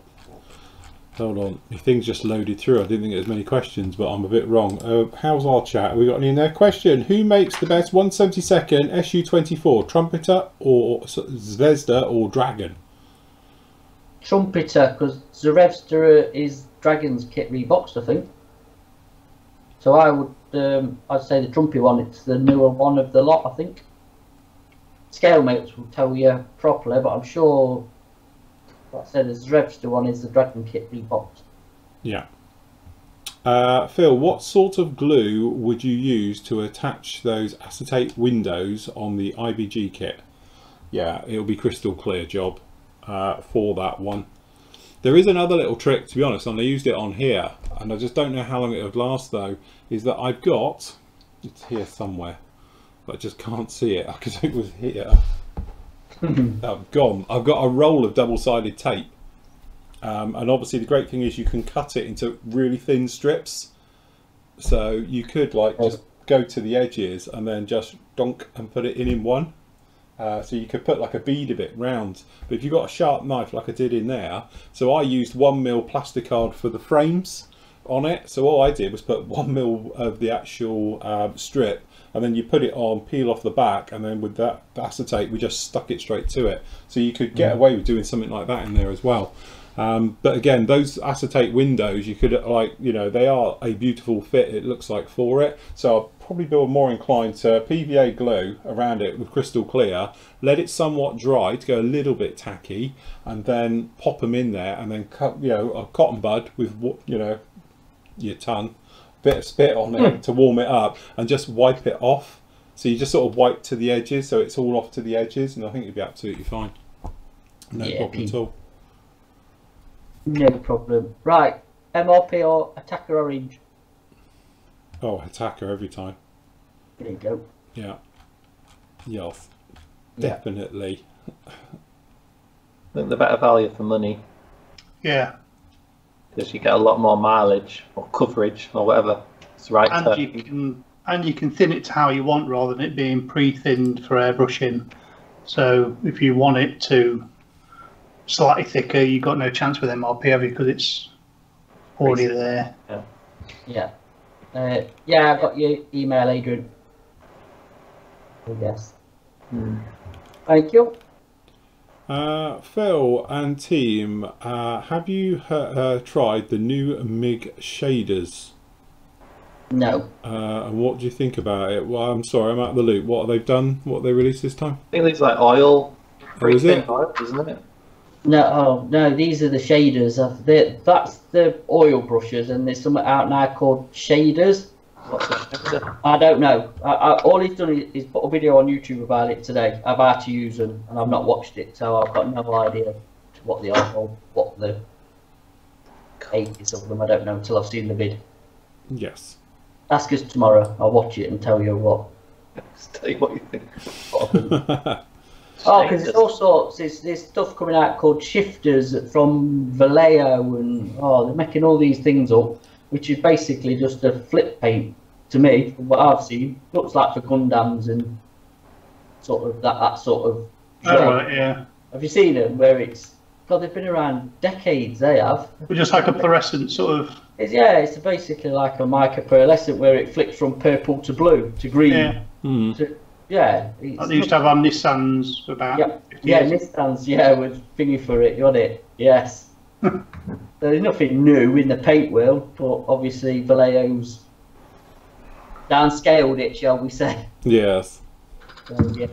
Hold on, my thing's just loaded through. I didn't think there was many questions, but I'm a bit wrong. Uh, how's our chat? Have we got any in there? Question: Who makes the best 172nd Su-24 trumpeter or Zvezda or Dragon? Trumpeter, because Zvezda is Dragon's kit reboxed, I think. So I would, um, I'd say the Trumpy one. It's the newer one of the lot, I think. Scalemates will tell you properly, but I'm sure. Like I said, the Zvezda one is the Dragon kit reboxed. Yeah. Uh, Phil, what sort of glue would you use to attach those acetate windows on the IBG kit? Yeah, it'll be crystal clear job uh, for that one. There is another little trick, to be honest, and I used it on here, and I just don't know how long it would last though, is that I've got, it's here somewhere, but I just can't see it, because it was here. I've gone. I've got a roll of double-sided tape, um, and obviously the great thing is you can cut it into really thin strips, so you could like just go to the edges and then just donk and put it in in one. Uh, so you could put like a bead of it round. But if you've got a sharp knife like I did in there, so I used one mil plasticard for the frames on it. So all I did was put one mil of the actual um, strip and then you put it on, peel off the back, and then with that acetate, we just stuck it straight to it. So you could get away with doing something like that in there as well. Um, but again, those acetate windows, you could like, you know, they are a beautiful fit, it looks like, for it. So I'll probably be more inclined to PVA glue around it with crystal clear, let it somewhat dry to go a little bit tacky, and then pop them in there, and then cut, you know, a cotton bud with, you know, your tongue, bit of spit on it to warm it up, and just wipe it off. So you just sort of wipe to the edges, so it's all off to the edges, and I think you'd be absolutely fine. No Yeah, problem at all. No problem. Right, MRP or Hataka Orange? Oh, Hataka every time. There you go. Yeah. Yes. Yeah. Definitely. I think the better value for money Yeah, because you get a lot more mileage or coverage or whatever. It's right and term. you can and you can thin it to how you want rather than it being pre-thinned for airbrushing. So if you want it to slightly thicker, you've got no chance with MRP have you because it's already there. Yeah. Uh, yeah, I got your email, Adrian. Yes. Hmm. Thank you. Uh, Phil and team, uh, have you uh, uh, tried the new MIG shaders? No. Uh, and what do you think about it? Well, I'm sorry, I'm out of the loop. What have they done? What have they released this time? I think it's like oil. Oh, is it? thin oil, isn't it? No, oh, no, these are the shaders. Of the, that's the oil brushes, and there's something out now called shaders. I don't know. I, I, all he's done is, is put a video on YouTube about it today, about how to use them, and I've not watched it, so I've got no idea what they are or what the age is of them. I don't know until I've seen the vid. Yes. Ask us tomorrow. I'll watch it and tell you what. Just tell you what you think. what I think. Oh, because there's all sorts. There's, there's stuff coming out called shifters from Vallejo, and oh, they're making all these things up, which is basically just a flip paint to me, from what I've seen. Looks like for Gundams and sort of that, that sort of. Oh, right, yeah. Have you seen them where it's? God, they've been around decades. They have. But just like a fluorescent sort of It's, yeah, it's basically like a micropearlescent where it flicks from purple to blue to green. yeah. Hmm. To, yeah. Like they used to have on Nissans for about Yeah, 50 yeah, years. Nissans, yeah, with thingy for it, You got it. Yes. There's nothing new in the paint world, but obviously Vallejo's downscaled it, shall we say? Yes. So, yeah.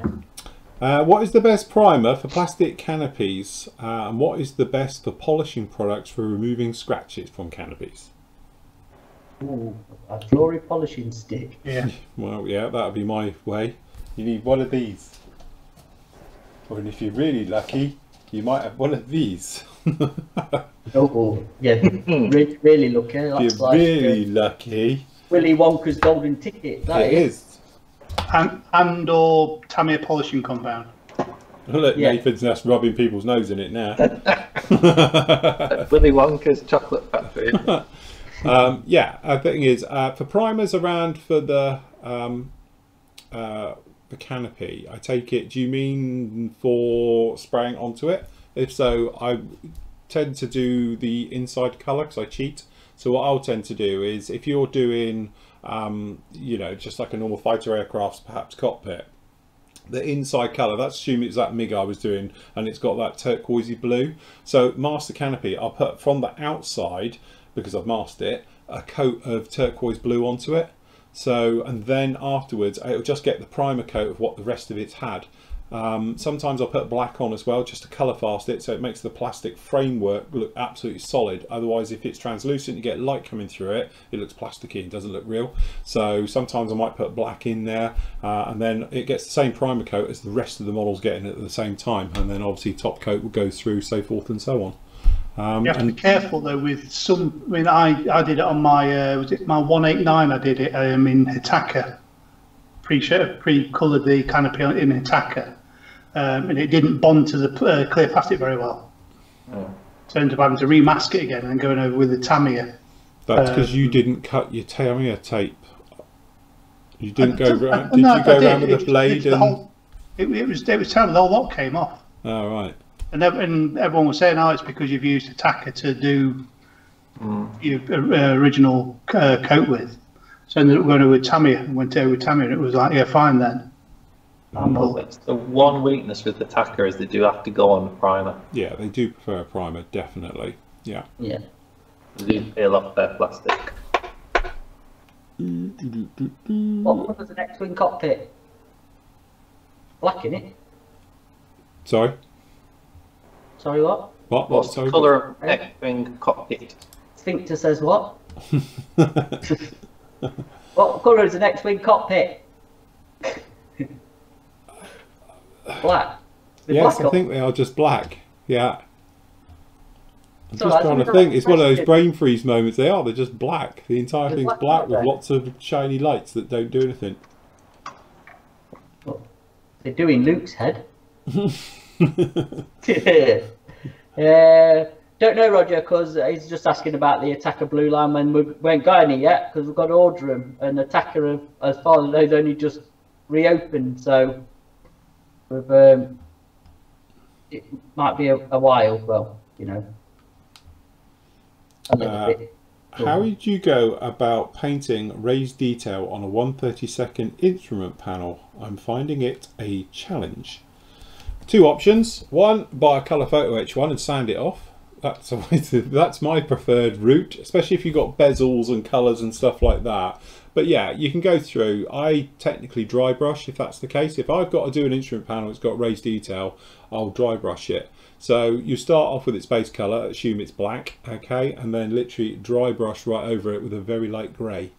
Uh, what is the best primer for plastic canopies? Uh, and what is the best for polishing products for removing scratches from canopies? Ooh, a Flory polishing stick. Yeah. Well, yeah, that would be my way. You need one of these. Or if you're really lucky, you might have one of these. Oh, yeah, re- really lucky. if That's you're like really uh, lucky, Willy Wonka's golden ticket. That it is. is. And, and or Tamiya polishing compound. Look, Yeah. Nathan's just rubbing people's nose in it now. Willy Wonka's chocolate factory. um, yeah, uh, the thing is, uh, for primers around for the um, uh, the canopy, I take it. Do you mean for spraying onto it? If so, I tend to do the inside colour because I cheat. So what I'll tend to do is if you're doing, um, you know, just like a normal fighter aircraft, perhaps cockpit, the inside colour, that's assuming it's that MiG I was doing, and it's got that turquoisey blue. So master canopy, I'll put from the outside, because I've masked it, a coat of turquoise blue onto it. So, and then afterwards, it'll just get the primer coat of what the rest of it's had. Um, sometimes I'll put black on as well just to colour fast it so it makes the plastic framework look absolutely solid. Otherwise if it's translucent you get light coming through it it looks plasticky and doesn't look real. So sometimes I might put black in there uh, and then it gets the same primer coat as the rest of the models getting at the same time and then obviously top coat will go through so forth and so on um, You have to be and careful though with some. I mean, I, I did it on my uh, was it my one eight nine? I did it um, in Hataka. Pre pre coloured the canopy in Hataka, um, and it didn't bond to the uh, clear plastic very well. Oh. So I ended up having to remask it again and then going over with the Tamiya. that's because you um, didn't cut your Tamiya tape you didn't go I- around I- did no, you go did. around with It- the blade it's the and whole- it, it was it was terrible. The whole lot came off, oh right and, and everyone was saying, "Oh, it's because you've used Hataka to do your uh, original uh, coat with." So I ended up going with Tamiya and went over with Tamiya, and it was like, "Yeah, fine then." It's the one weakness with the Tacker is they do have to go on primer. yeah they do prefer a primer definitely yeah Yeah. They do peel off their plastic. What colour's the X-wing cockpit? Black in it. sorry Sorry, what? what what What's sorry the colour of X-wing cockpit? Sphincter says what? what colour is the next wing cockpit? black. The Yes, black I think they are just black. Yeah. I'm So just trying to think. It's one of those brain freeze moments. They are. They're just black. The entire They're thing's black, black with they? lots of shiny lights that don't do anything. They're doing Luke's head. uh, don't know, Roger, because he's just asking about the Hataka blue line when we, we ain't got any yet because we've got them. And Hataka, have, as far as I know, only just reopened, so we've, um, it might be a, a while. Well, you know, a Uh. How did you go about painting raised detail on a 132nd instrument panel? I'm finding it a challenge. Two options. One, buy a colour photo etch one and sand it off. That's always, that's my preferred route, especially if you've got bezels and colours and stuff like that. But yeah, you can go through. I technically dry brush if that's the case. If I've got to do an instrument panel, it's got raised detail, I'll dry brush it. So you start off with its base colour, assume it's black, okay, and then literally dry brush right over it with a very light grey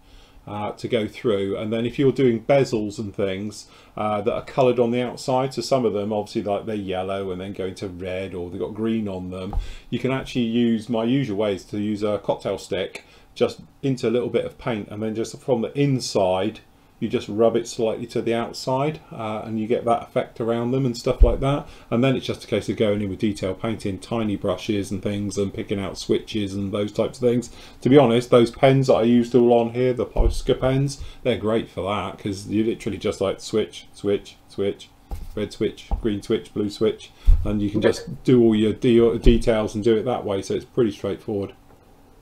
uh, to go through. And then if you're doing bezels and things uh, that are coloured on the outside, so some of them obviously like they're yellow and then go into red or they've got green on them, you can actually use my usual ways to use a cocktail stick just into a little bit of paint and then just from the inside you just rub it slightly to the outside uh, and you get that effect around them and stuff like that. And then it's just a case of going in with detail painting tiny brushes and things and picking out switches and those types of things. To be honest those pens that I used all on here the Posca pens they're great for that because you literally just like switch switch switch red switch green switch blue switch and you can just do all your de- details and do it that way so it's pretty straightforward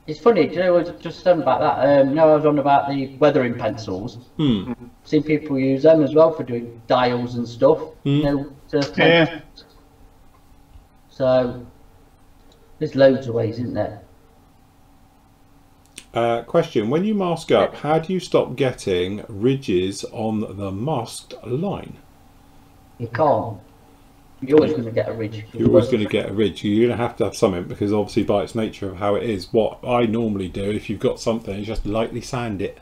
It's funny, do you know, I was just saying about that. Um, you know, I was on about the weathering pencils. Hmm. Seen people use them as well for doing dials and stuff. You know, to Yeah, So there's loads of ways, isn't there? Uh, question: When you mask up, how do you stop getting ridges on the masked line? You can't. You're always going to get a ridge. You're always going to get a ridge. You're going to have to have something because obviously by its nature of how it is, what I normally do if you've got something is just lightly sand it.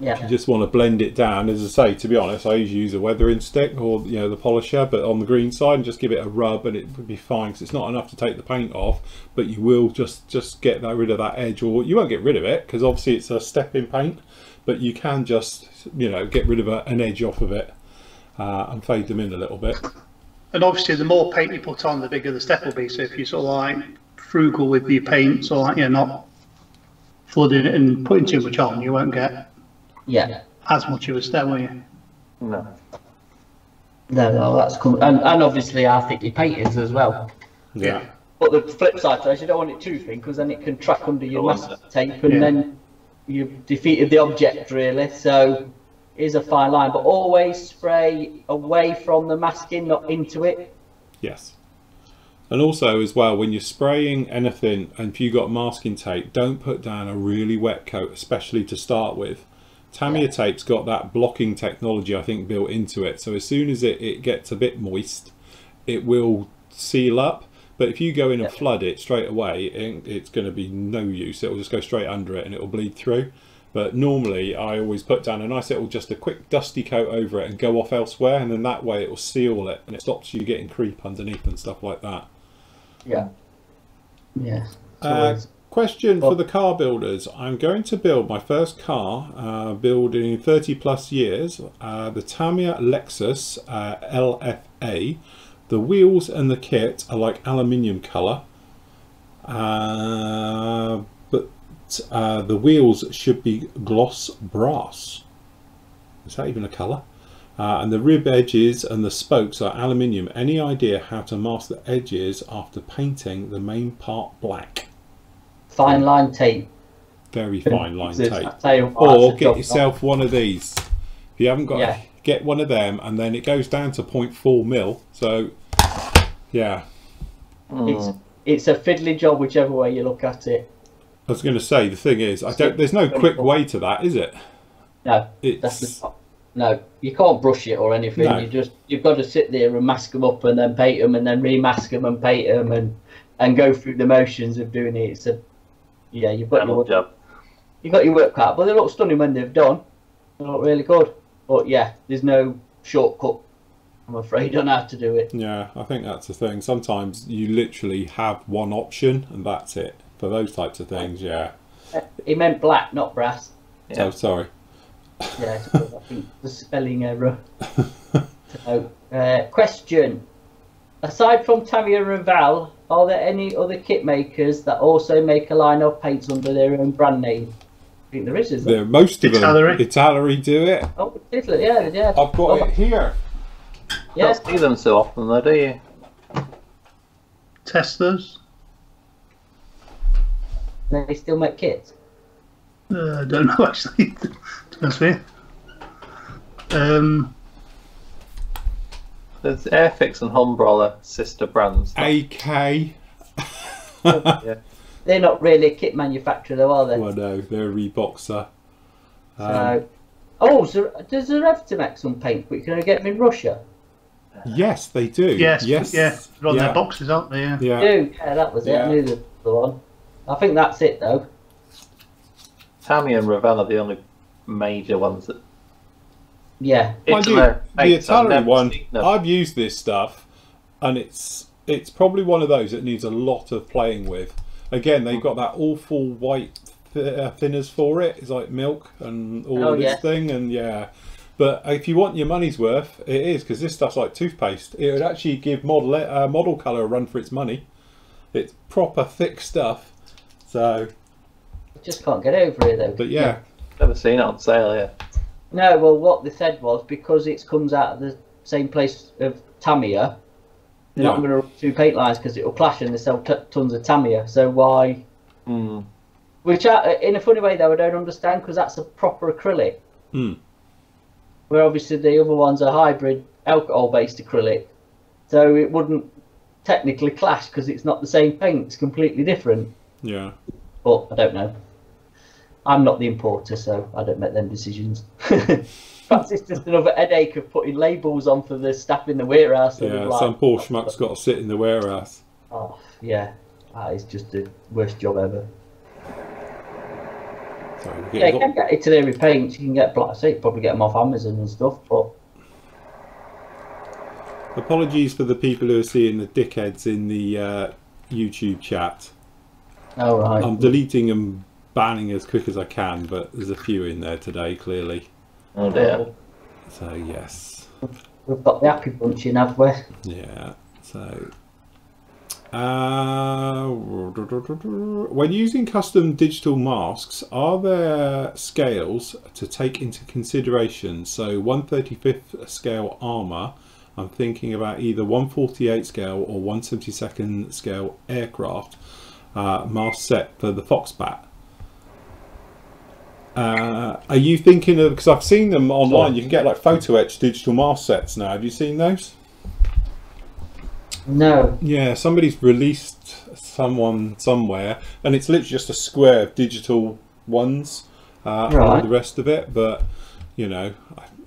Yeah. If You just want to blend it down. As I say, to be honest, I usually use a weathering stick or you know the polisher, but on the green side and just give it a rub and it would be fine because it's not enough to take the paint off, but you will just just get that rid of that edge, or you won't get rid of it because obviously it's a step in paint, but you can just you know get rid of a, an edge off of it uh, and fade them in a little bit. And obviously the more paint you put on, the bigger the step will be. So if you're sort of like frugal with your paints or like you're not flooding it and putting too much on, you won't get Yeah. as much of a step, will you? No. No, no, that's cool. And, and obviously, I think your paintings as well. Yeah. But the flip side to that is you don't want it too thin because then it can track under your Go masking tape and Yeah. then you've defeated the object really. So is a fine line, but always spray away from the masking, not into it. Yes. And also as well, when you're spraying anything and if you've got masking tape, don't put down a really wet coat, especially to start with. Tamiya Yeah. tape's got that blocking technology, I think, built into it. So as soon as it, it gets a bit moist, it will seal up. But if you go in and Yeah. flood it straight away, it, it's going to be no use. It will just go straight under it and it will bleed through. But normally, I always put down a nice little, just a quick dusty coat over it and go off elsewhere, and then that way it will seal it and it stops you getting creep underneath and stuff like that. Yeah. Yeah. Uh, question for the car builders. I'm going to build my first car, uh, building 30 plus years, uh, the Tamiya Lexus uh, LFA. The wheels and the kit are like aluminium colour, uh, uh, the wheels should be gloss brass. Is that even a colour? Uh, and the rib edges and the spokes are aluminium. Any idea how to mask the edges after painting the main part black? Fine line tape. Very fine line tape. I tell you what, Or get yourself one of these. If you haven't got, Yeah. get one of them, and then it goes down to 0.4 mil. So, yeah. It's it's a fiddly job whichever way you look at it. I was going to say the thing is, I don't. There's no quick way to that, is it? No, that's It's the, no. You can't brush it or anything. No. You just you've got to sit there and mask them up and then paint them and then remask them and paint them and and go through the motions of doing it. It's a yeah. You've got your Panel work, job. you got your work cut, but they look stunning when they've done. They look really good. But yeah, there's no shortcut. I'm afraid on how to do it. yeah. I think that's the thing. Sometimes you literally have one option, and that's it for those types of things. Yeah. He meant black, not brass. So sorry. Yeah. I think the spelling error. so, uh, question: Aside from Tamiya and Val, are there any other kit makers that also make a line of paints under their own brand name? I think there is, isn't there? There, most of them, Italeri. Italeri do it. Oh, Italy, yeah, yeah. I've got Oh, it here. Yeah, Don't see them so often, though, do you? Testors. They still make kits. Uh, I don't know actually. to be honest with you. Um, There's Airfix and Humbrol sister brands. AK. yeah. They're not really a kit manufacturer, though, are they? Well, no, they're a Reboxer. Um, so, oh, so does Zvezda make some paint? But you can only get them in Russia. yes, they do. yes, yes, yeah, they're on yeah. their boxes, aren't they? Yeah. Yeah. Do yeah, that was it. Yeah. I knew the, the one. I think that's it, though. Tammy and Revell are the only major ones that. Yeah, Mind you, the paints, I've Atari one, seen them. I've used this stuff, and it's it's probably one of those that needs a lot of playing with. Again, they've got that awful white th- uh, thinners for it. It's like milk and all Oh, this yeah. thing, and yeah. But if you want your money's worth, it is because this stuff's like toothpaste. It would actually give model uh, model color a run for its money. It's proper thick stuff. So, just can't get over it, though. but yeah, Never seen it on sale, yeah. No, well, what they said was because it comes out of the same place of Tamiya, they're not going to run two paint lines because it will clash and they sell t- tons of Tamiya. So why? Hmm. Which, I, in a funny way, though, I don't understand because that's a proper acrylic. Hmm. Where obviously the other ones are hybrid alcohol-based acrylic, so it wouldn't technically clash because it's not the same paint; it's completely different. Yeah. But I don't know. I'm not the importer, so I don't make them decisions. Perhaps it's just another headache of putting labels on for the staff in the warehouse. Yeah, like- some poor schmuck's got to sit in the warehouse. Oh, yeah, that is just the worst job ever. Sorry, Yeah, you can get Italy paints. You can get black. I say probably get them off Amazon and stuff. But Apologies for the people who are seeing the dickheads in the uh, YouTube chat. All right, I'm deleting and banning as quick as I can, but there's a few in there today, clearly. Oh dear. So, yes. we've got the happy bunch in, have we? Yeah. So. Uh, when using custom digital masks, are there scales to take into consideration? So, 135th scale armor I'm thinking about either 148 scale or 172nd scale aircraft uh, mask set for the Foxbat. Uh, are you thinking of? Because I've seen them online. You can get like photo etched digital mask sets now. Have you seen those? No. Yeah, somebody's released someone somewhere, and it's literally just a square of digital ones, uh, and the rest of it. But you know,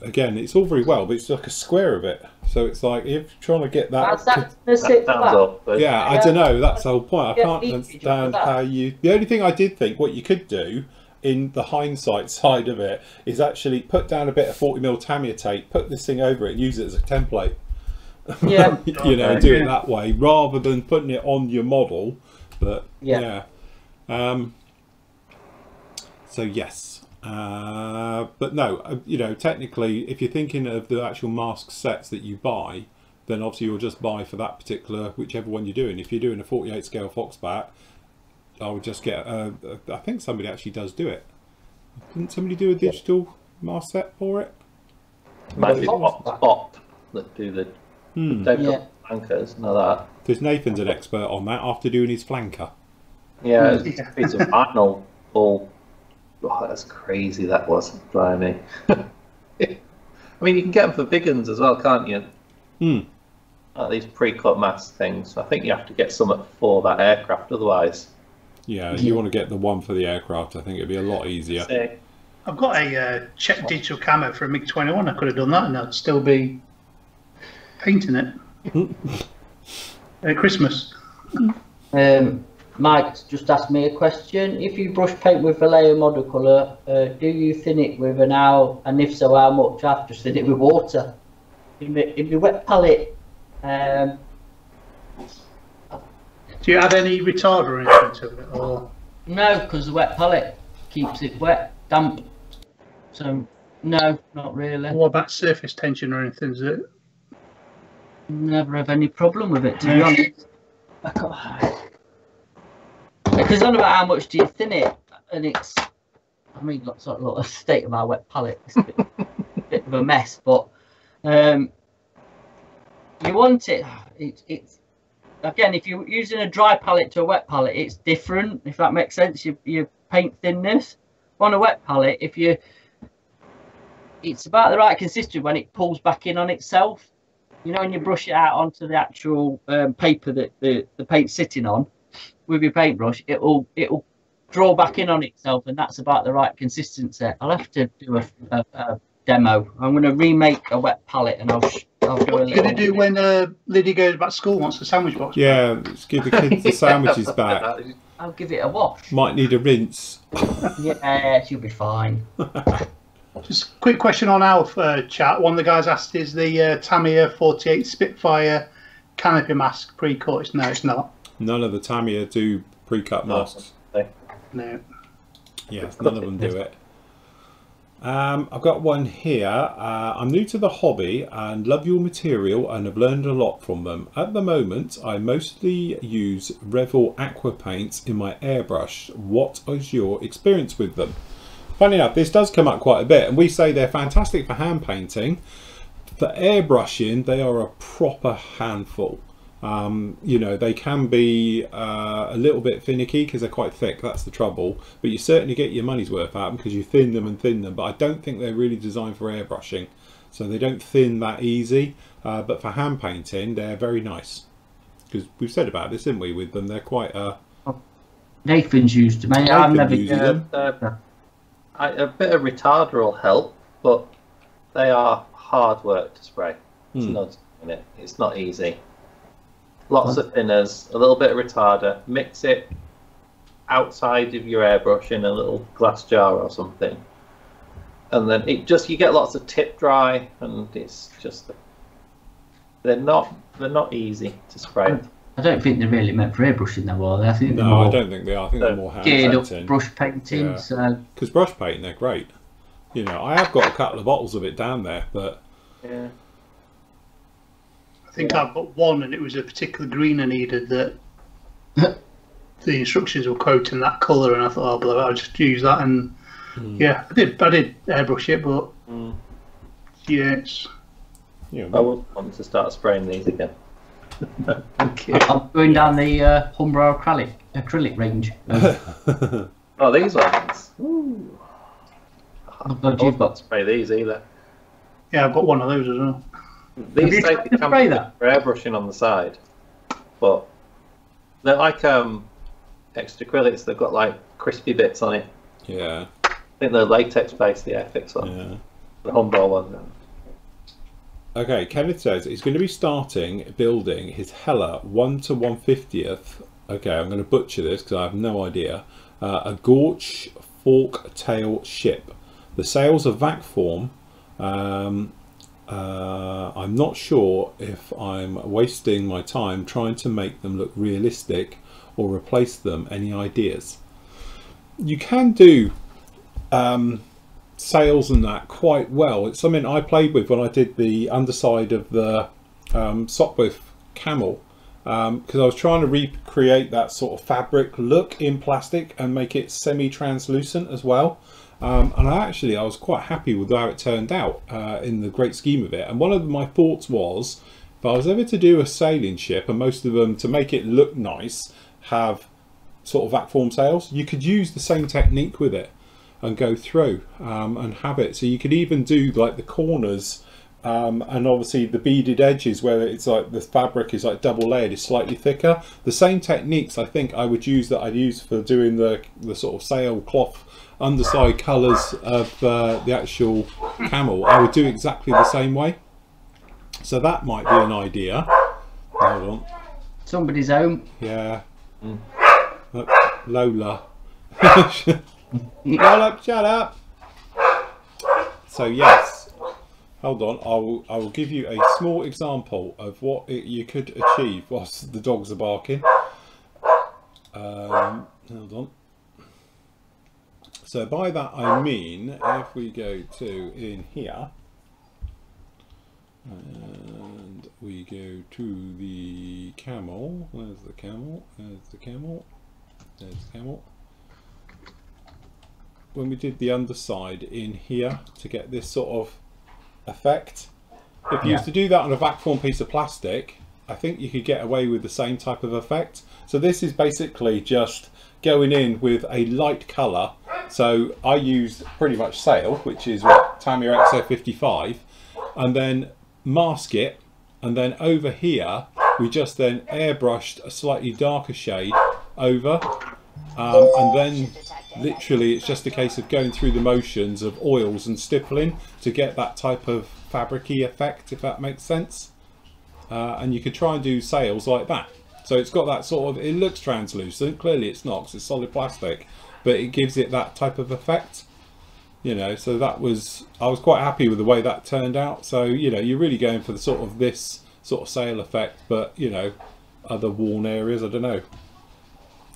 again, it's all very well, but it's like a square of it. So it's like if you're trying to get that. That's that the That six sounds back. yeah, I don't know. That's the whole point. I can't understand how you. The only thing I did think, what you could do in the hindsight side of it, is actually put down a bit of 40mm Tamiya tape, put this thing over it, and use it as a template. Yeah. you know, Okay. do it that way rather than putting it on your model. But Yeah. yeah. Um, so yes, uh, but no, uh, you know, technically, if you're thinking of the actual mask sets that you buy, then obviously you'll just buy for that particular whichever one you're doing. If you're doing a 48 scale Foxbat, I would just get. Uh, I think somebody actually does do it. Didn't somebody do a digital mask set for it? Might be Pop. Pop, Pop that do the Hmm. they've Yeah. got anchors and all that. Because Nathan's an expert on that after doing his flanker. Yeah, Hmm. it's a piece of vinyl all oh, that's crazy that was blimey. I mean you can get them for big uns as well, can't you? Hmm. Like these pre-cut mass things. I think you have to get some for that aircraft otherwise. Yeah, if you want to get the one for the aircraft, I think it'd be a lot easier. Say, I've got a uh, Czech digital camera for a MiG 21. I could have done that and I'd still be painting it. At Christmas. Um, Mike's just asked me a question. If you brush paint with Vallejo model colour, uh, do you thin it with an owl? And if so, how much? I've just thin it with water. In the, in the wet palette, um, Do you add any retard or anything to it? Or no, because the wet palette keeps it wet, damp. So, no, not really. what about surface tension or anything? Is it? Never have any problem with it, to be honest. Because on about how much do you thin it, and it's, I mean, look, sort of look, the state of our wet palette. It's a bit, bit of a mess, but um, you want it. It's it's again, if you're using a dry palette to a wet palette, it's different. If that makes sense, your your paint thinness on a wet palette, if you, it's about the right consistency when it pulls back in on itself you know, when you brush it out onto the actual um, paper that the, the paint's sitting on with your paintbrush, it'll it'll draw back in on itself, and that's about the right consistency. I'll have to do a, a, a demo. I'm going to remake a wet palette, and I'll sh- I'll do What are you going to do when uh, Liddy goes back to school wants the sandwich box? Yeah, let's give the kids the sandwiches back. I'll give it a wash. Might need a rinse. Yeah, she'll be fine. Just a quick question on Alf uh, chat. One of the guys asked, is the uh, Tamiya 48 Spitfire canopy mask pre-cut? No, it's not. None of the Tamiya do pre-cut masks. No. Yes, none of them do it. Um, I've got one here. Uh, I'm new to the hobby and love your material and have learned a lot from them. At the moment, I mostly use Revell Aqua paints in my airbrush. What is your experience with them? Funny enough, this does come up quite a bit, and we say they're fantastic for hand painting. For airbrushing, they are a proper handful. Um, you know, they can be uh, a little bit finicky because they're quite thick. That's the trouble. But you certainly get your money's worth out because you thin them and thin them. But I don't think they're really designed for airbrushing, so they don't thin that easy. Uh, but for hand painting, they're very nice because we've said about this, didn't we? With them, they're quite. Uh, Nathan's used them. I've never. uses uh, them. Uh, I, a bit of retarder will help, but they are hard work to spray. It's Hmm. not. It's not easy. Lots of thinners, a little bit of retarder. Mix it outside of your airbrush in a little glass jar or something, and then it just you get lots of tip dry, and it's just they're not they're not easy to spray. I don't think they're really meant for airbrushing, though, are they? I think they're no, I more don't think they are. I think they're more hand geared up brush painting. Yeah. So Because brush painting, they're great. You know, I have got a couple of bottles of it down there, but Yeah. I think I've got one, and it was a particular green I needed that the instructions were quoting that colour, and I thought, oh, blah, I'll just use that. And yeah, I did, I did airbrush it, but Mm. yeah, it's You I know, would want to start spraying these again. Thank you. I'm going down the uh, Humbrol acrylic acrylic range. Oh, these ones. Ooh. Oh, God, I you've would not got. spray these either. Yeah, I've got one of those as well. These you say tried to spray that? for airbrushing on the side, but they're like um, extra acrylics. They've got like crispy bits on it. yeah, I think they're latex based. The Airfix one, yeah. the Humbrol one. Okay, Kenneth says he's going to be starting building his Heller 1 to 150th. Okay, I'm going to butcher this because I have no idea. Uh, a Gorch Fock tail ship. The sails are vac form. Um, uh, I'm not sure if I'm wasting my time trying to make them look realistic or replace them. Any ideas? You can do um, sails and that quite well. It's something I played with when I did the underside of the um, Sopwith camel because I was trying to recreate that sort of fabric look in plastic and make it semi-translucent as well. Um, and I actually I was quite happy with how it turned out uh, in the great scheme of it. And one of my thoughts was, if I was ever to do a sailing ship, and most of them to make it look nice have sort of that form sails, you could use the same technique with it and go through um, and have it. So you could even do like the corners um, and obviously the beaded edges where it's like the fabric is like double layered is slightly thicker. The same techniques I think I would use that I'd use for doing the, the sort of sail cloth underside colours of uh, the actual camel. I would do exactly the same way. So that might be an idea. Hold on. Somebody's home. Yeah. Look, Lola. Lola, shut up. So yes, hold on. I will. I will give you a small example of what it, you could achieve whilst the dogs are barking. Um, hold on. So by that I mean, if we go to in here, and we go to the camel. Where's the camel? There's the camel. There's the camel. When we did the underside in here to get this sort of effect, if you used to do that on a vac form piece of plastic, I think you could get away with the same type of effect. So this is basically just going in with a light colour. So I used pretty much sail, which is what Tamiya XO55, and then mask it and then over here we just then airbrushed a slightly darker shade over um, and then literally it's just a case of going through the motions of oils and stippling to get that type of fabricy effect if that makes sense uh, and you could try and do sails like that so it's got that sort of it looks translucent clearly it's not because it's solid plastic but it gives it that type of effect you know so that was i was quite happy with the way that turned out. So you know you're really going for the sort of this sort of sail effect but you know other worn areas i don't know.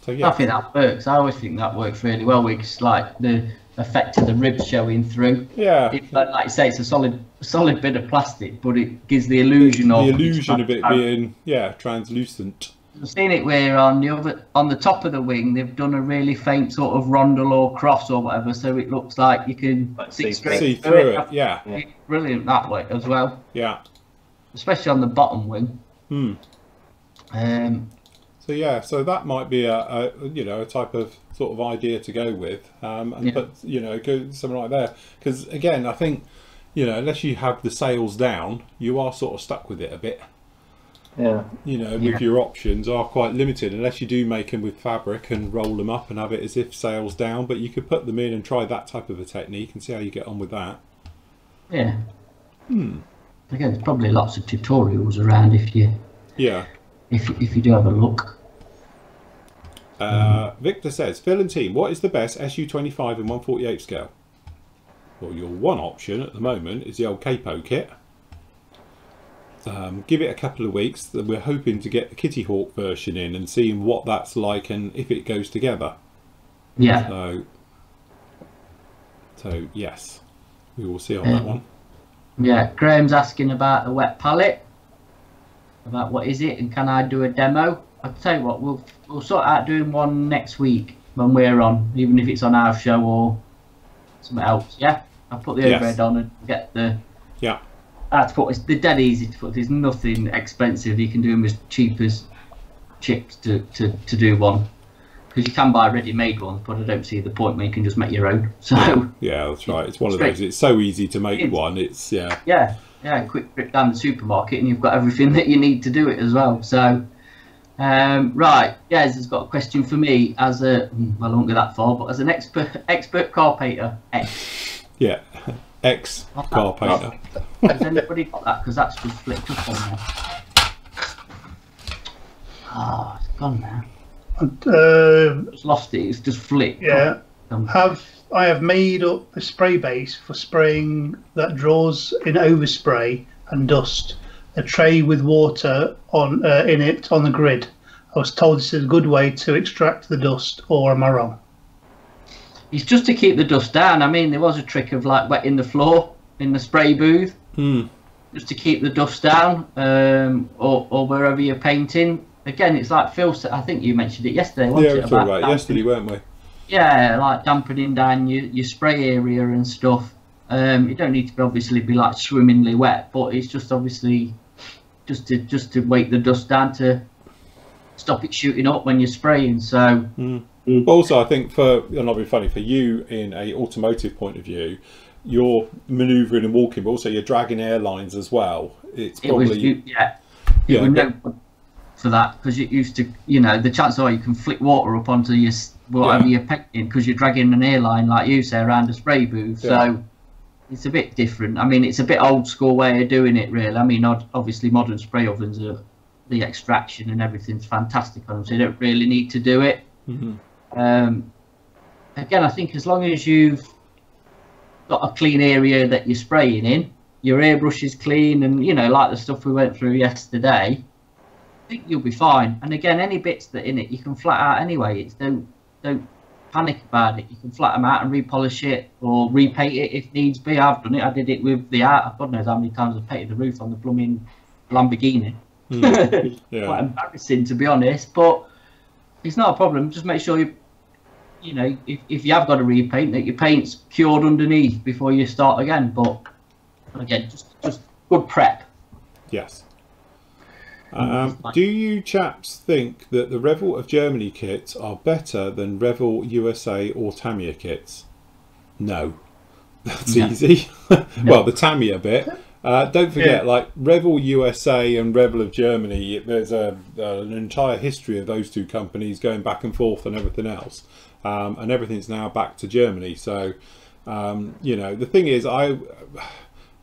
So I think that works. I always think that works really well. Because like the effect of the ribs showing through. yeah. It, like, like you say, it's a solid, solid bit of plastic, but it gives the illusion of the illusion of it being yeah translucent I've seen it where on the other, on the top of the wing, they've done a really faint sort of rondel or cross or whatever, so it looks like you can Like see straight see through it yeah It's Brilliant that way as well, yeah especially on the bottom wing. Hmm. Um, So yeah, so that might be a, a you know a type of sort of idea to go with, um, and Yeah. but you know go something like that because again I think you know unless you have the sales down, you are sort of stuck with it a bit. Yeah. You know, Yeah. with your options are quite limited unless you do make them with fabric and roll them up and have it as if sales down. But you could put them in and try that type of a technique and see how you get on with that. yeah. Hmm. Again, there's probably lots of tutorials around if you Yeah. if if you do have a look. Uh, Victor says, Phil and team, what is the best SU25 and 148 scale? Well, your one option at the moment is the old Capo kit. Um, give it a couple of weeks. then We're hoping to get the Kitty Hawk version in and seeing what that's like and if it goes together. Yeah. So, so yes, we will see on that Um, one. Yeah, Graham's asking about the wet palette. About what is it and can I do a demo? I'll tell you what, we'll we'll sort out doing one next week when we're on, even if it's on our show or something else. Yeah, I'll put the Yes. overhead on and get the Yeah. That's what it's they're dead easy to put. There's nothing expensive. You can do them as cheap as chips to, to, to do one. Because you can buy ready-made ones, but I don't see the point where you can just make your own. So Yeah, that's right. It's one of those. It's so easy to make It's- one. It's yeah. yeah, yeah, quick trip down the supermarket and you've got everything that you need to do it as well. So, um, right, Jez has got a question for me as a hmm, well, I won't go that far, but as an expert expert car painter. X. Yeah. Ex car painter. Has anybody got that? Because that's just flicked up on there. Ah, it's gone now. Uh, It's lost it. It's just flicked. yeah. Um, Have I have made up a spray base for spraying that draws in overspray and dust. A tray with water on uh, in it on the grid. I was told this is a good way to extract the dust, or am I wrong? It's just to keep the dust down. I mean, there was a trick of like wetting the floor in the spray booth. Hmm. just to keep the dust down um, or, or wherever you're painting. Again, it's like Phil said, I think you mentioned it yesterday, Yeah, we talked about it yesterday, weren't we? Yeah, like dampening down your, your spray area and stuff. Um, you don't need to be obviously be like swimmingly wet, but it's just obviously just to just to weight the dust down to stop it shooting up when you're spraying. So But also, I think for and not be funny for you in a automotive point of view, you're manoeuvring and walking, but also you're dragging airlines as well. It's it was you, yeah, Yeah, it was but- no for that because you used to you know the chances are you can flick water up onto your whatever Yeah. you're painting because you're dragging an airline like you say around a spray booth Yeah. so it's a bit different i mean it's a bit old school way of doing it really i mean obviously modern spray ovens are the extraction and everything's fantastic on them so you don't really need to do it Mhm. Um, again i think as long as you've got a clean area that you're spraying in your airbrush is clean and you know like the stuff we went through yesterday I think you'll be fine. And again, any bits that in it you can flat out anyway. It's don't don't panic about it. You can flat them out and repolish it or repaint it if needs be. I've done it. I did it with the art. God knows how many times I've painted the roof on the blooming Lamborghini. Quite yeah. embarrassing to be honest, but it's not a problem. Just make sure you you know if, if you have got to repaint that your paint's cured underneath before you start again. But again, just just good prep. Yes. Um, do you chaps think that the Revell of Germany kits are better than Revell USA or Tamiya kits? No. That's No. easy. well, the Tamiya bit. Uh, don't forget, Yeah. like Revell USA and Revell of Germany, there's a, an entire history of those two companies going back and forth and everything else. Um, and everything's now back to Germany. So, um, you know, the thing is, I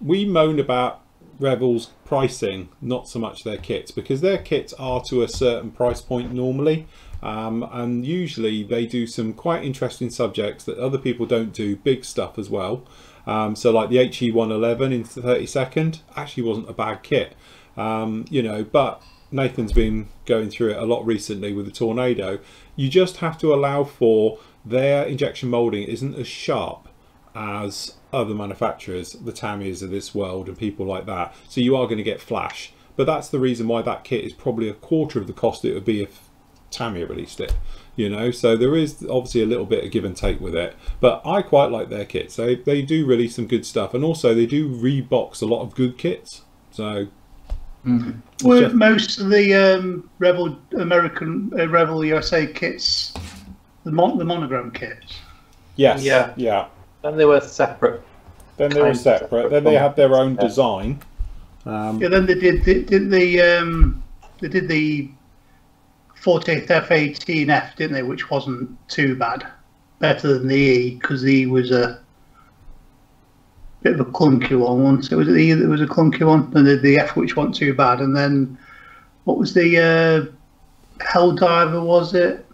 we moan about Revell's pricing, not so much their kits, because their kits are to a certain price point normally. Um, and usually they do some quite interesting subjects that other people don't do, big stuff as well. Um, so like the HE111 in 32nd actually wasn't a bad kit, um, you know, but Nathan's been going through it a lot recently with the Tornado. You just have to allow for their injection molding isn't as sharp as other manufacturers, the Tamiyas of this world and people like that. So you are going to get flash. But that's the reason why that kit is probably a quarter of the cost it would be if Tamiya released it. You know, so there is obviously a little bit of give and take with it. But I quite like their kits. They they do release some good stuff, and also they do rebox a lot of good kits. So Were Just- most of the um, Revell American uh, Revell USA kits the, mon- the monogram kits? yes, Yeah. yeah. Then they were separate. Then they were separate. separate Then they had their own yeah. design. Um, Yeah, then they did they did the um, they did the 40th F18F, didn't they? Which wasn't too bad, better than the E because the E was a bit of a clunky one. Once it was the E that was a clunky one, and the, the F which wasn't too bad. And then what was the uh, Helldiver? Was it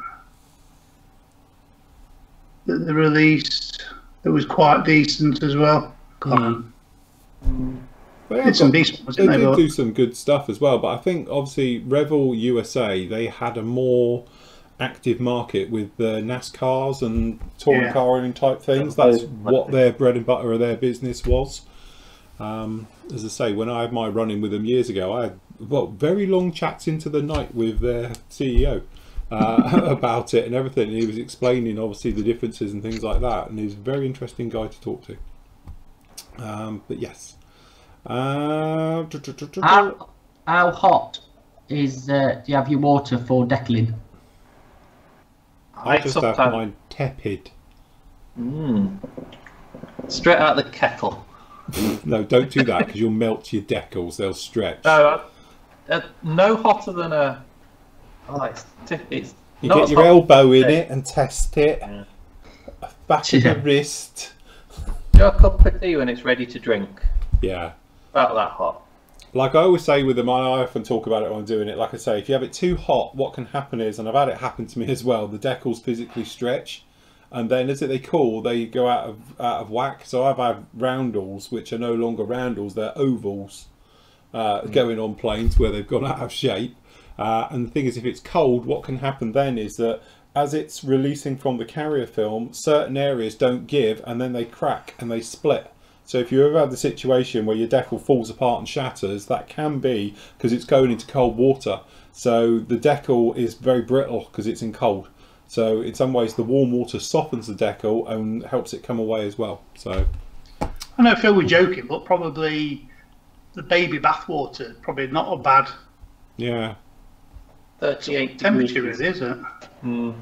that they released? That was quite decent as well. They have Did some decent they did do some good stuff as well, but I think obviously Revell USA they had a more active market with the NASCARs and touring Yeah. carring type things. That's what their bread and butter of their business was. Um, as I say, when I had my run in with them years ago, I had well very long chats into the night with their CEO uh, about it and everything. And he was explaining obviously the differences and things like that, and he's a very interesting guy to talk to. Um, but yes. Uh, How, how hot is uh, do you have your water for deckling? I just have mine tepid. Mm. Straight out of the kettle. No, don't do that because you'll melt your decals. They'll stretch. No, uh, uh, no hotter than a. Oh, it's, di- it's you not get your elbow in it and test it. Yeah. Back of Yeah. the wrist. Your cup of tea when it's ready to drink. Yeah. About that hot. Like I always say with them, I often talk about it when I'm doing it. Like I say, if you have it too hot, what can happen is, and I've had it happen to me as well, the decals physically stretch, and then as they cool, they go out of out of whack. So I've had roundels which are no longer roundels; they're ovals uh, going on planes where they've gone out of shape. Uh, and the thing is, if it's cold, what can happen then is that as it's releasing from the carrier film, certain areas don't give, and then they crack and they split. So if you ever have the situation where your decal falls apart and shatters, that can be because it's going into cold water. So the decal is very brittle because it's in cold. So in some ways, the warm water softens the decal and helps it come away as well. So I know Phil was joking, but probably the baby bath water probably not a bad yeah, 38 temperature, degrees. really, is it? Mm.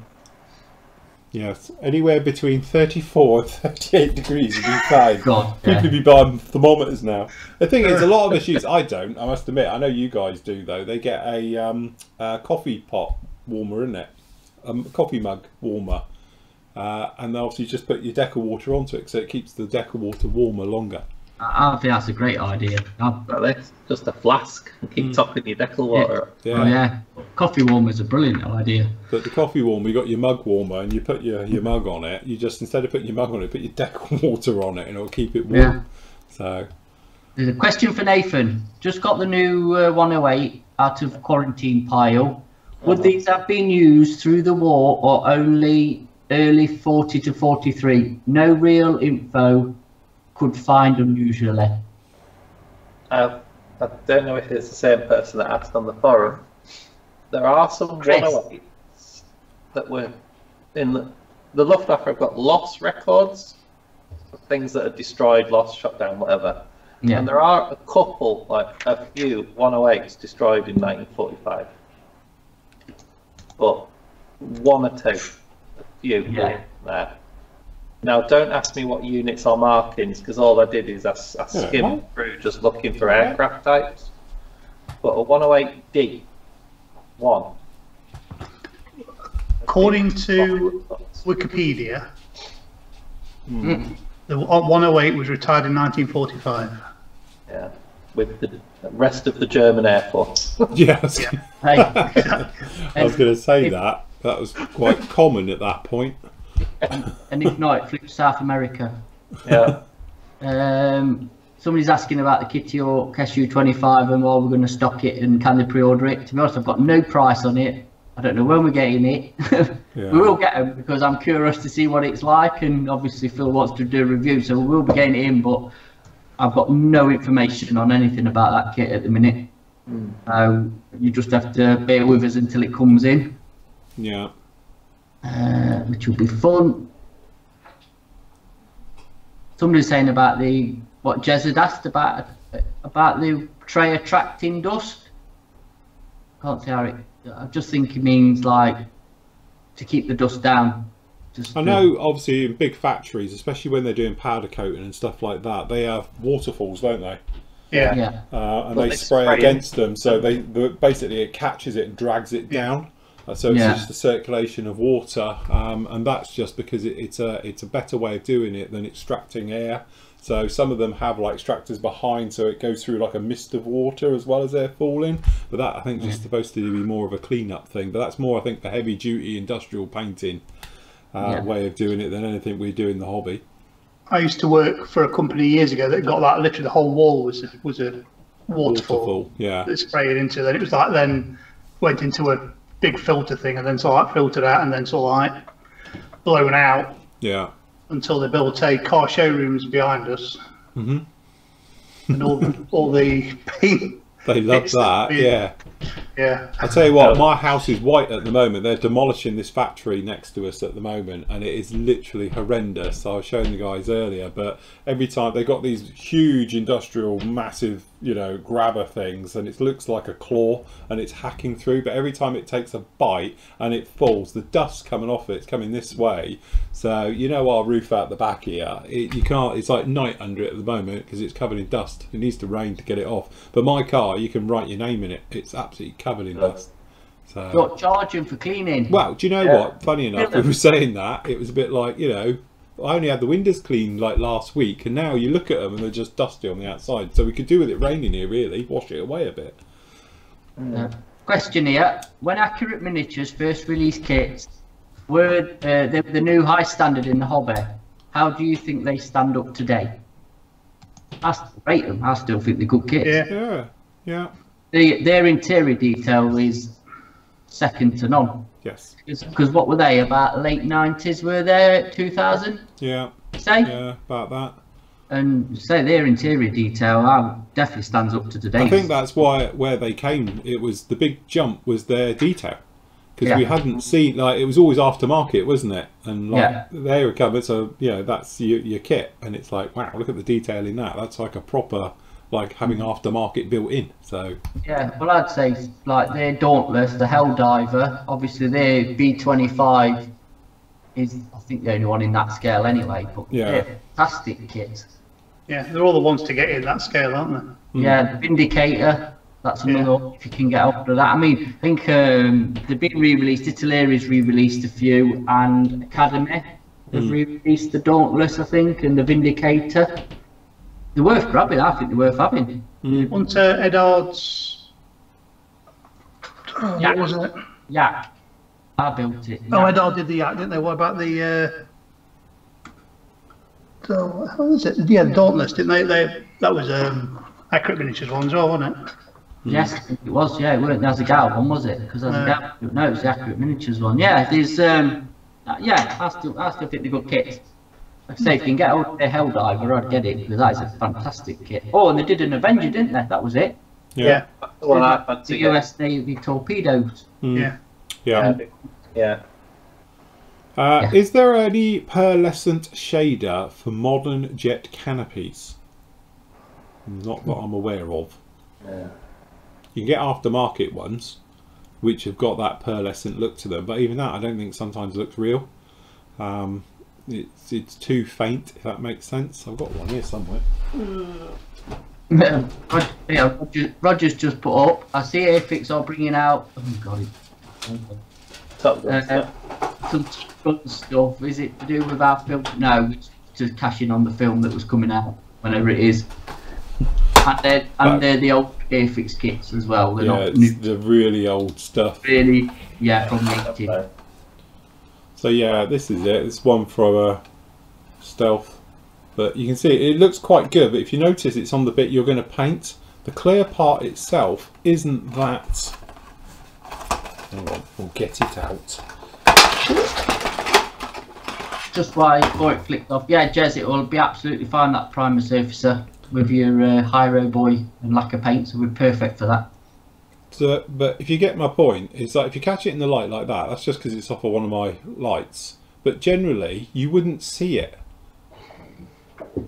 Yes, anywhere between 34 and 38 degrees would be fine. God, People yeah. be buying thermometers now. The thing is, a lot of us use. I don't. I must admit. I know you guys do though. They get a, um, a coffee pot warmer, isn't it? A m- coffee mug warmer, uh, and obviously you just put your decal water onto it, so it keeps the decal water warmer longer. I, I think that's a great idea. I, Like this, just a flask and keep Mm. topping your decal water. up. Yeah. Oh yeah, coffee warmer's a brilliant idea. But the coffee warmer, you got your mug warmer, and you put your, your mug on it. You just instead of putting your mug on it, put your decal water on it, and it'll keep it warm. Yeah. So There's a question for Nathan. Just got the new uh, 108 out of quarantine pile. Would Uh-huh. these have been used through the war or only early 40 to 43? No real info could find unusually. Uh, I don't know if it's the same person that asked on the forum. There are some Chris. 108s that were in the, the Luftwaffe have got loss records things that are destroyed, lost, shot down, whatever. Yeah. And there are a couple, like a few 108s destroyed in 1945. But one or two, a few Yeah. there. Now, don't ask me what units or markings, because all I did is I, s- I Yeah, skimmed well. through just looking for aircraft types. But a 108D, one. According to Wikipedia, Mm. the 108 was retired in 1945. Yeah, with the rest of the German Air Force. yeah, I was, Hey, I was going to say If- that. That was quite common at that point. And if not, it flips South America. yeah. Um, somebody's asking about the Kitty or Cashew 25 and while we're going to stock it and can they pre-order it. To be honest, I've got no price on it. I don't know when we're getting it. Yeah. we will get them because I'm curious to see what it's like, and obviously Phil wants to do a review, so we will be getting it in. But I've got no information on anything about that kit at the minute. So you just have to bear with us until it comes in, Yeah. Uh, which will be fun. Somebody's saying about the what Jez had asked about about the tray attracting dust. Can't see how it. I just think it means like to keep the dust down. Just I know, obviously, in big factories, especially when they're doing powder coating and stuff like that, they have waterfalls, don't they? Yeah. Yeah. Uh, and Well, they they spray spray against them, so they the, basically it catches it and drags it down. Uh, so it's Yeah. just the circulation of water, um, and that's just because it, it's a it's a better way of doing it than extracting air. So some of them have like extractors behind, so it goes through like a mist of water as well as they're falling. But that I think is just supposed to be more of a clean-up thing. But that's more, I think, the heavy-duty industrial painting uh, Yeah. way of doing it than anything we do in the hobby. I used to work for a company years ago that got that literally the whole wall was was a waterfall, Waterfall, yeah, that sprayed into. Then it was like then went into a big filter thing and then sort of like filtered out and then sort of like blown out yeah. until they built a car showrooms behind us. Mm-hmm. And all the, all the paint They love It's- that. Yeah. Yeah. I tell you what, my house is white at the moment. They're demolishing this factory next to us at the moment, and it is literally horrendous. I was showing the guys earlier, but every time they've got these huge industrial, massive, you know, grabber things, and it looks like a claw, and it's hacking through. But every time it takes a bite and it falls, the dust coming off it, it's coming this way. So you know our roof out the back here, it, you can't. It's like night under it at the moment because it's covered in dust. It needs to rain to get it off. But my car, you can write your name in it. It's absolutely covered in dust. So. You're charging for cleaning. Well, do you know Yeah. what? Funny enough, we were saying that it was a bit like you know, I only had the windows cleaned like last week, and now you look at them and they're just dusty on the outside. So we could do with it raining here, really, wash it away a bit. Uh, question here: When Accurate Miniatures first released kits, were uh, the, the new high standard in the hobby? How do you think they stand up today? I still rate them. I still think they're good kits. Yeah. Yeah, yeah, The, their interior detail is second to none. Yes, Because what were they about late nineties? Were they two thousand? yeah, Say yeah, about that. and say their interior detail uh, definitely stands up to today. I think that's why where they came. It was the big jump was their detail because we hadn't seen like it was always aftermarket, wasn't it? And like Yeah. they were covered, so you know that's your, your kit, and it's like wow, look at the detail in that. That's like a proper like having mm-hmm. aftermarket built in. So Yeah, well, I'd say like their Dauntless, the Helldiver. Obviously, their B25 is, I think, the only one in that scale anyway. But Yeah. fantastic kits. Yeah. They're all the ones to get in that scale, aren't they? Mm. Yeah, the Vindicator. That's another one, if you can get hold of that. I mean, I think um, they've been re-released. Italeri's re-released a few, and Academy have mm. re-released the Dauntless, I think, and the Vindicator. They're worth grabbing. I think they're worth having. Wasn't uh, Eduard's. Oh, Yeah. What was it? Yeah, I built it. Oh, Edard did the yak, didn't they? What about the. Uh... So, how was it? Yeah, the Dauntless, didn't they? they that was um, Accurate Miniatures one as well, wasn't it? Yes, it was. Yeah, it weren't the Azagal one, was it? Because Azagal, no, it was the accurate miniatures one. Yeah, there's um, uh, yeah, I still, I still think they're good kits. Like I say, if you can get hold of their Helldiver, I'd get it because that is a fantastic kit. Oh, and they did an Avenger, didn't they? That was it. yeah, That's the one I've had The to get. US Navy torpedoes. Mm. Yeah. yeah. Yeah. yeah. Uh, Yeah. Is there any pearlescent shader for modern jet canopies? Not that I'm aware of. Yeah. You can get aftermarket ones, which have got that pearlescent look to them, but even that I don't think sometimes looks real. Um, it's it's too faint, if that makes sense. I've got one here somewhere. Roger, yeah, Roger, Roger's just put up. I see Airfix are bringing out. Oh god, it- Top Gun uh, stuff. some fun stuff. Is it to do with our film? No, it's to cash in on the film that was coming out, whenever it is. And they're, and they're the old Airfix kits as well. They're Yeah, not it's new, the really old stuff. really, yeah, from the 80s. So yeah, this is it. It's one for a stealth, but you can see it, looks quite good. But if you notice, it's on the bit you're going to paint. The clear part itself isn't that. On, we'll get it out. Just why before it flicked off. Yeah, Jez, it will be absolutely fine. That primer surfacer with your uh, Hyro Boy and lacquer paint, so we're perfect for that. So, but if you get my point, it's like if you catch it in the light like that, that's just because it's off of one of my lights. But generally, you wouldn't see it.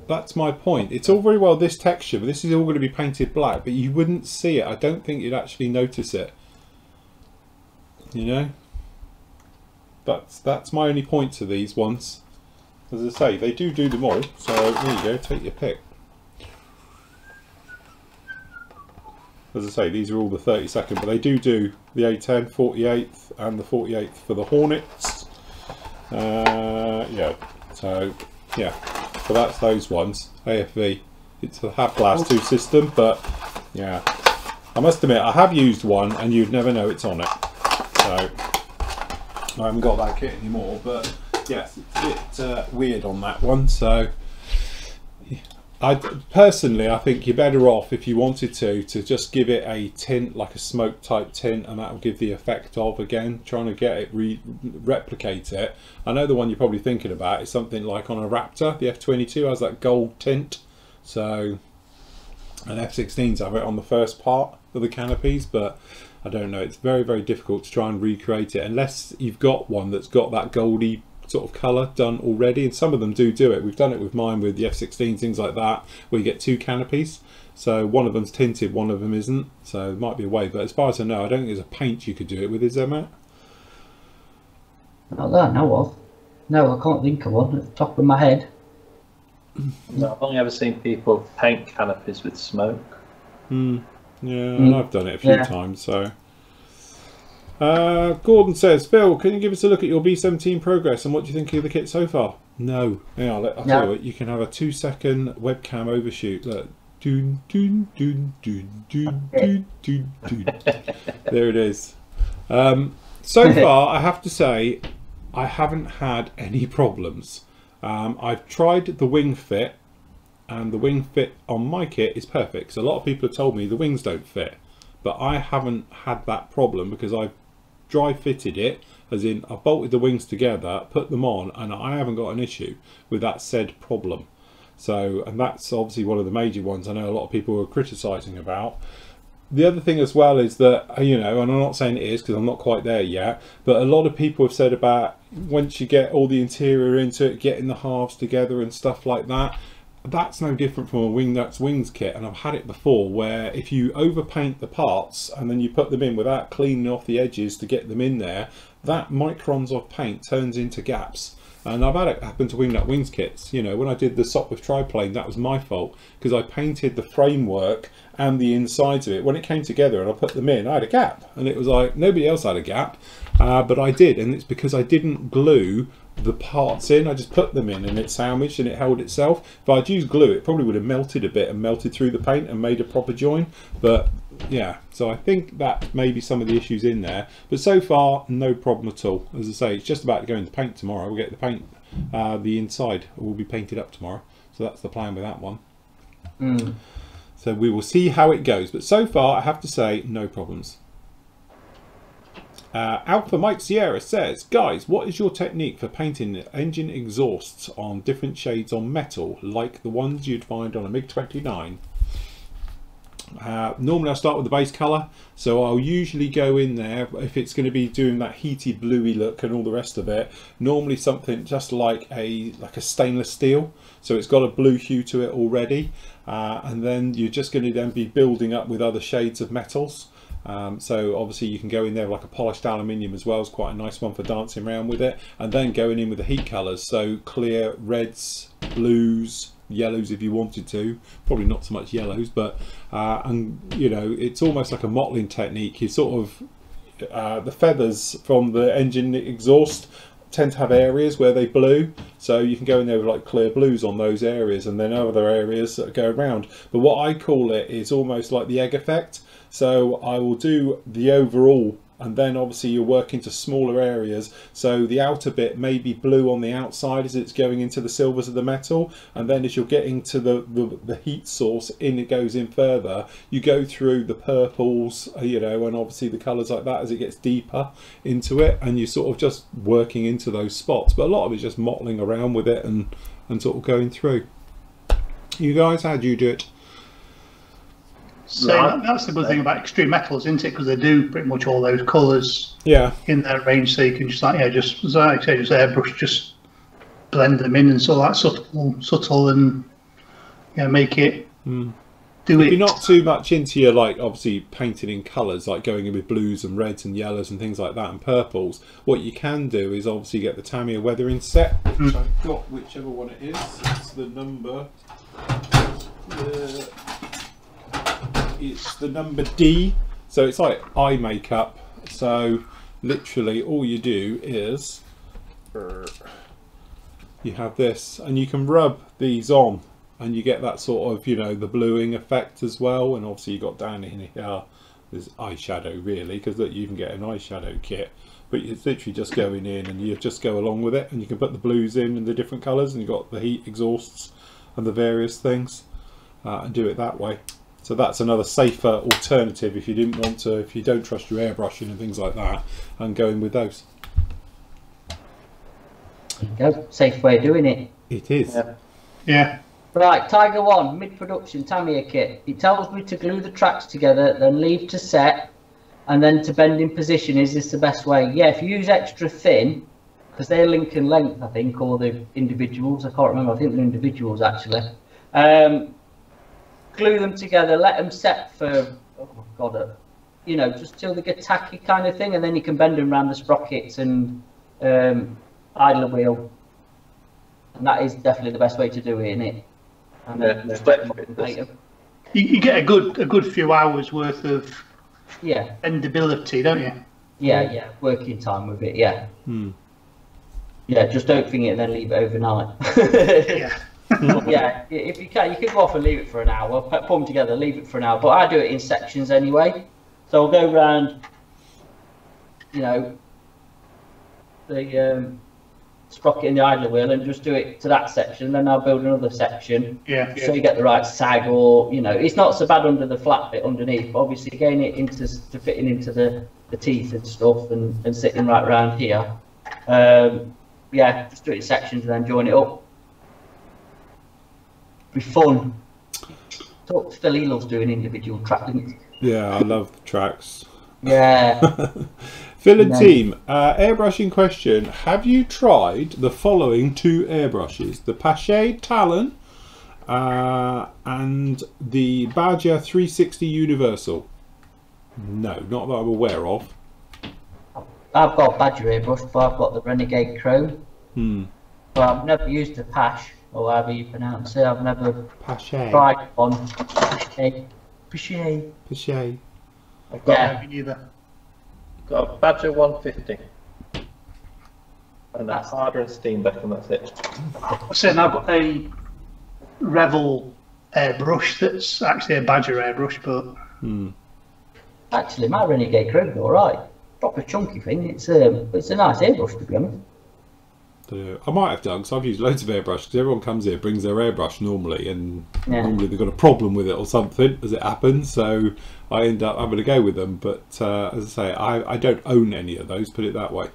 That's my point. It's all very well this texture, but this is all going to be painted black, but you wouldn't see it. I don't think you'd actually notice it. You know? That's that's my only point to these ones. As I say, they do do them all. So there you go. Take your pick. As I say, these are all the 30 second, but they do do the A10, 48th, and the 48th for the Hornets. Uh, yeah. So yeah. So that's those ones. AFV. It's a Hab Blast 2 system, but yeah. I must admit, I have used one, and you'd never know it's on it. So I haven't got that kit anymore, but yes, it's a bit uh, weird on that one. So, I personally, I think you're better off if you wanted to to just give it a tint, like a smoke type tint, and that will give the effect of again trying to get it re- replicate it. I know the one you're probably thinking about is something like on a Raptor, the F22 has that gold tint. So, And F16s have it on the first part of the canopies, but I don't know. It's very, very difficult to try and recreate it unless you've got one that's got that goldy sort of colour done already. And some of them do do it. We've done it with mine with the F16, things like that, where you get two canopies. So one of them's tinted, one of them isn't. So it might be a way. But as far as I know, I don't think there's a paint you could do it with, is there, Matt? Not that I know of. No, I can't think of one at the top of my head. No, I've only ever seen people paint canopies with smoke. Hmm. Yeah, Mm. and I've done it a few Yeah. times. So, uh, Gordon says, Phil, can you give us a look at your B17 progress and what do you think of the kit so far? No. Yeah, I'll, I'll No. tell you. You can have a two-second webcam overshoot. Look. Doon, doon, doon, doon, doon, doon, doon, doon. there it is. Um, so far, I have to say, I haven't had any problems. Um, I've tried the wing fit, and the wing fit on my kit is perfect. So a lot of people have told me the wings don't fit, but I haven't had that problem because I've dry fitted it, as in I bolted the wings together, put them on, and I haven't got an issue with that said problem. So, and that's obviously one of the major ones I know a lot of people are criticising about. The other thing as well is that, uh, you know, and I'm not saying it is because I'm not quite there yet, but a lot of people have said about once you get all the interior into it, getting the halves together and stuff like that, that's no different from a wing nuts wings kit and I've had it before where if you overpaint the parts and then you put them in without cleaning off the edges to get them in there that microns of paint turns into gaps. And I've had it happen to wing nut wings kits. You know when I did the Sopwith triplane that was my fault because I painted the framework and the insides of it. When it came together and I put them in I had a gap. And it was like nobody else had a gap. Uh, but I did and it's because I didn't glue the parts in. I just put them in and it sandwiched and it held itself. If I'd used glue, it probably would have melted a bit and melted through the paint and made a proper join. But yeah, so I think that may be some of the issues in there. But so far, no problem at all. As I say, it's just about to go into paint tomorrow. We'll get the paint, uh, the inside will be painted up tomorrow. So that's the plan with that one. Mm. So we will see how it goes. But so far, I have to say, no problems. Uh, Alpha Mike Sierra says, guys, what is your technique for painting engine exhausts on different shades on metal, like the ones you'd find on a MiG-29? Uh, normally I start with the base colour, so I'll usually go in there, if it's going to be doing that heaty bluey look and all the rest of it, normally something just like a like a stainless steel, so it's got a blue hue to it already, uh, and then you're just going to then be building up with other shades of metals. Um, so obviously you can go in there like a polished aluminium as well. Is quite a nice one for dancing around with it. And then going in with the heat colors so clear reds blues yellows if you wanted to. Probably not so much yellows but uh, and you know it's almost like a mottling technique. You sort of uh, the feathers from the engine exhaust tend to have areas where they blue. So you can go in there with like clear blues on those areas and then other areas that go around. But what I call it is almost like the egg effect so I will do the overall and then obviously you're working to smaller areas. So the outer bit may be blue on the outside as it's going into the silvers of the metal and then as you're getting to the the, the heat source in it goes in further. You go through the purples uh, you know and obviously the colors like that as it gets deeper into it and you're sort of just working into those spots. But a lot of it's just mottling around with it and and sort of going through. You guys how do you do it So that- that's the good thing about extreme metals, isn't it? Because they do pretty much all those colours yeah. in their range, so you can just like yeah, just as I say, just airbrush, just blend them in and so like subtle, subtle, and yeah, make it do it. you're not too much into your like obviously painting in colours like going in with blues and reds and yellows and things like that and purples. What you can do is obviously get the Tamiya weathering set which I've got whichever one it is. It's the number uh, it's the number D. So it's like eye makeup. So literally all you do is you have this and you can rub these on and you get that sort of you know the bluing effect as well. And obviously you got down in here there's eyeshadow really because you can get an eyeshadow kit. But it's literally just going in and you just go along with it and you can put the blues in and the different colors and you've got the heat exhausts and the various things uh, and do it that way so that's another safer alternative if you didn't want to if you don't trust your airbrushing and things like that and going with those There you go. Safe way of doing it. it is Yeah. Yeah, Right, Tiger One, mid-production Tamiya kit. It tells me to glue the tracks together, then leave to set, and then to bend in position. Is this the best way? Yeah, if you use extra thin, because they're link and length, I think, or the individuals. I can't remember. I think they're individuals actually. Um, glue them together, let them set for, oh my god, uh, you know, just till they get tacky kind of thing, and then you can bend them around the sprockets and um, idler wheel. And that is definitely the best way to do it, isn't it? And Yeah, then it's just better make them for paint this. 'em. You, you get a good a good few hours worth of Yeah, endability, don't you? yeah, yeah. Working time with it, yeah. Hmm. Yeah, just don't think it and then leave it overnight. Yeah. yeah, if you can, you can go off and leave it for an hour, put put them together, leave it for an hour. But I do it in sections anyway. So I'll go around, you know, the um, sprocket and the idler wheel and just do it to that section. Then I'll build another section Yeah. so you get the right sag or, you know, it's not so bad under the flat bit underneath, but obviously getting it into to fitting into the, the teeth and stuff and, and sitting right around here. Um, yeah, just do it in sections and then join it up. Be fun. Talk to Phil, he loves doing individual track links. Yeah, I love tracks. Yeah. Phil and team, uh, airbrushing question. Have you tried the following two airbrushes? The Paasche Talon uh, and the Badger 360 Universal? No, not that I'm aware of. I've got a Badger airbrush, but I've got the Renegade Chrome. Hmm. But I've never used the Paasche, or however you pronounce it. I've never Paasche. tried one. Paasche. Paasche. Paasche. I've got, Yeah. Maybe neither. got a Badger 150. And That's- harder and Steenbeck, and that's it. I'm saying I've got a Revell airbrush that's actually a Badger airbrush, but Hmm. Actually, my Renegade Chrome's alright. Proper chunky thing. It's um, it's a nice airbrush to be honest. So I might have done because I've used loads of airbrush because everyone comes here brings their airbrush normally and Yeah. normally they've got a problem with it or something as it happens so I end up having to go with them. But uh, as I say I, I don't own any of those put it that way.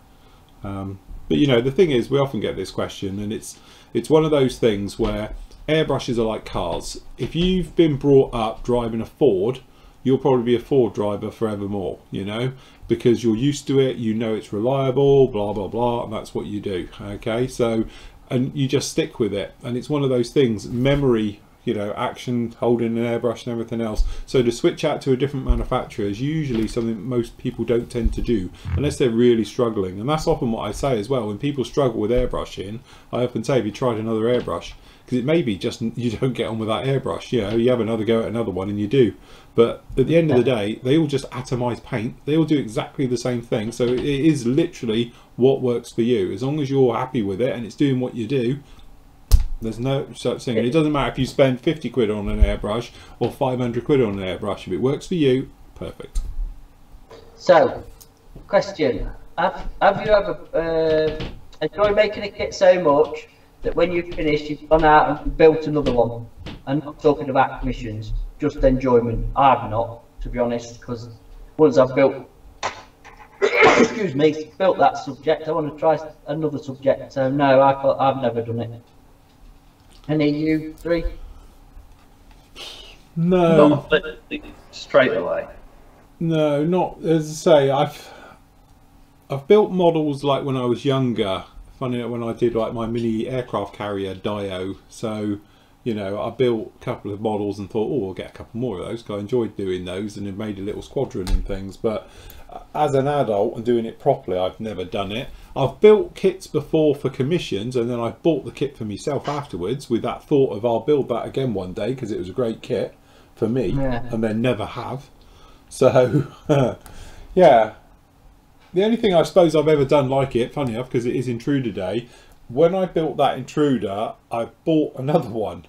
Um, but you know the thing is we often get this question and it's it's one of those things where airbrushes are like cars. If you've been brought up driving a Ford you'll probably be a Ford driver forevermore, you know, because you're used to it, you know it's reliable, blah, blah, blah, and that's what you do, okay? So, and you just stick with it. And it's one of those things, memory, you know, action, holding an airbrush and everything else. So to switch out to a different manufacturer is usually something most people don't tend to do unless they're really struggling. And that's often what I say as well. When people struggle with airbrushing, I often say, have you tried another airbrush? Because it may be just you don't get on with that airbrush. You know, you have another go at another one and you do. But at the end of the day, they all just atomize paint. They all do exactly the same thing. So it is literally what works for you. As long as you're happy with it and it's doing what you do, there's no such thing. And it doesn't matter if you spend 50 quid on an airbrush or 500 quid on an airbrush. If it works for you, perfect. So, question: Have Have you ever uh, enjoyed making a kit so much that when you've finished, you've gone out and built another one? I'm not talking about commissions, just enjoyment. I've not, to be honest, because once I've built, excuse me, built that subject, I want to try another subject. So no, I can't, I've never done it. Any of you three? No. Not straight away. No, not as I say. I've I've built models like when I was younger. Funny that when I did like my mini aircraft carrier Dio. So you know, I built a couple of models and thought, oh, I'll get a couple more of those. I enjoyed doing those and had made a little squadron and things. But uh, as an adult and doing it properly, I've never done it. I've built kits before for commissions, and then I bought the kit for myself afterwards with that thought of I'll build that again one day because it was a great kit for me, Yeah. and then never have. So, yeah. The only thing I suppose I've ever done like it, funny enough, because it is Intruder Day, when I built that Intruder, I bought another one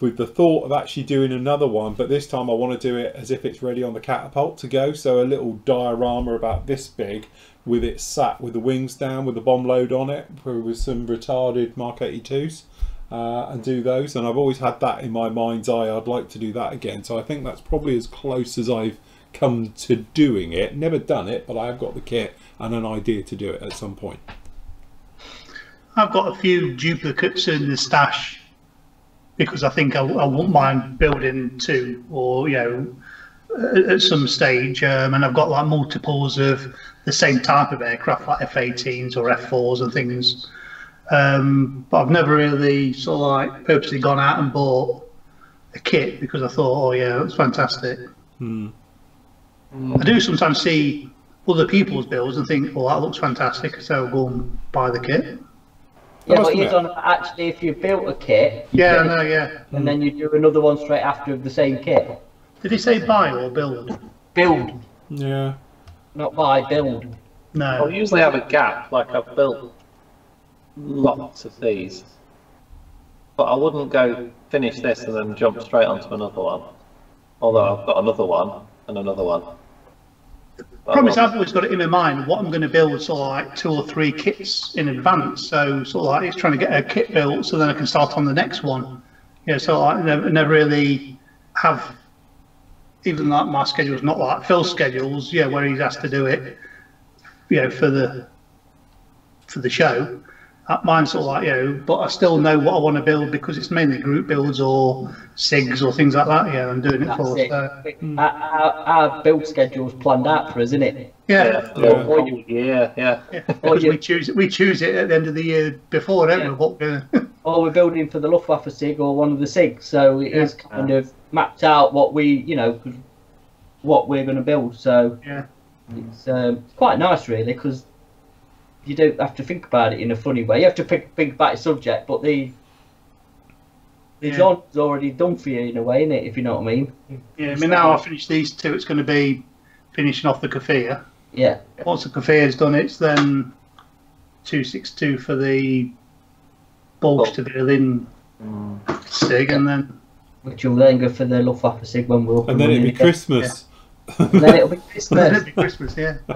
with the thought of actually doing another one, but this time I want to do it as if it's ready on the catapult to go. So a little diorama about this big with it sat with the wings down with the bomb load on it with some retarded Mark 82s uh, and do those. And I've always had that in my mind's eye. I'd like to do that again. So I think that's probably as close as I've come to doing it. Never done it, but I have got the kit and an idea to do it at some point. I've got a few duplicates in the stash because I think I, I wouldn't mind building two or you know at, at some stage, um, and I've got like multiples of the same type of aircraft like F-18s or F4s and things. Um, but I've never really sort of like purposely gone out and bought a kit because I thought, oh yeah, it's fantastic. Hmm. I do sometimes see other people's builds and think, well, that looks fantastic, so I'll go and buy the kit. Yeah, but you're admit- actually if you built a kit, you Yeah, I know, yeah. and then you do another one straight after of the same kit. Did he say buy or build? Build, Yeah. not buy, build. No. I'll usually have a gap, like I've built lots of these. But I wouldn't go finish this and then jump straight onto another one. Although I've got another one and another one. Promise I've always got it in my mind what I'm going to build, sort of like two or three kits in advance. So, sort of like it's trying to get a kit built so then I can start on the next one. Yeah, so I never, never really have, even like my schedule's not like Phil's schedules, yeah, where he's asked to do it, you know, for the for the show. Uh, Mine's sort of like, you know, but I still know what I want to build because it's mainly group builds or SIGs or things like that. Yeah, I'm doing it That's for. it. So, Our, our, our build schedule's planned out for us, isn't it? yeah, Yeah, for the Yeah. whole year, yeah. Yeah, because we choose it. we choose it at the end of the year before, don't we? What we're Or we're building for the Luftwaffe SIG or one of the SIGs, so it is Yeah. kind of mapped out what we, you know, what we're going to build. So yeah, it's um, quite nice, really, because you don't have to think about it in a funny way. You have to think, think about the subject, but the the Yeah. genre's already done for you in a way, isn't it? If you know what I mean. yeah. I mean, now I finish these two. It's going to be finishing off the Kfir. Yeah. Once the Kfir's done, it's then two six two for the bulge to Berlin Mm. Sig, and then Which will then go for the Luftwaffe SIG when we're up And then it'd be again. Christmas. And then it'll be well, Christmas. it'll be Christmas. Yeah, Yeah.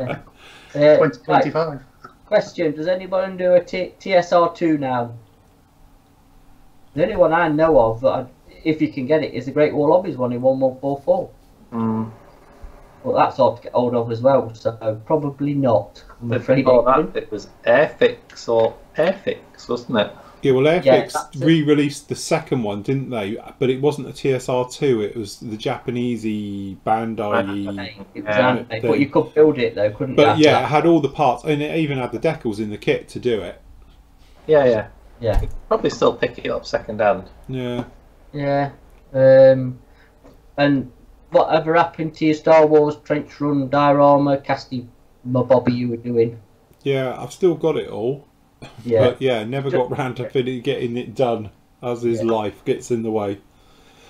Uh, twenty right, twenty five. Question: Does anybody do a T- TSR two now? The only one I know of that, I, if you can get it, is the Great Wall Hobbies one in one one four four. Mm. But that's hard to get hold of as well, so probably not. I'm afraid. Adrian. that, it was Airfix or Airfix, wasn't it? Yeah, well, Airfix Yeah, re-released the second one, didn't they? But it wasn't a TSR two. It was the Japanesey Bandai. It was Yeah, anime, thing. but you could build it though, couldn't you? But after yeah, it had all the parts, and it even had the decals in the kit to do it. Yeah, yeah. yeah, Probably still pick it up second hand. Yeah. yeah. Um, and whatever happened to your Star Wars trench run diorama casting, my Bobby, you were doing? Yeah, I've still got it all. Yeah, But yeah, never got round to getting it done, as his Yeah. life gets in the way.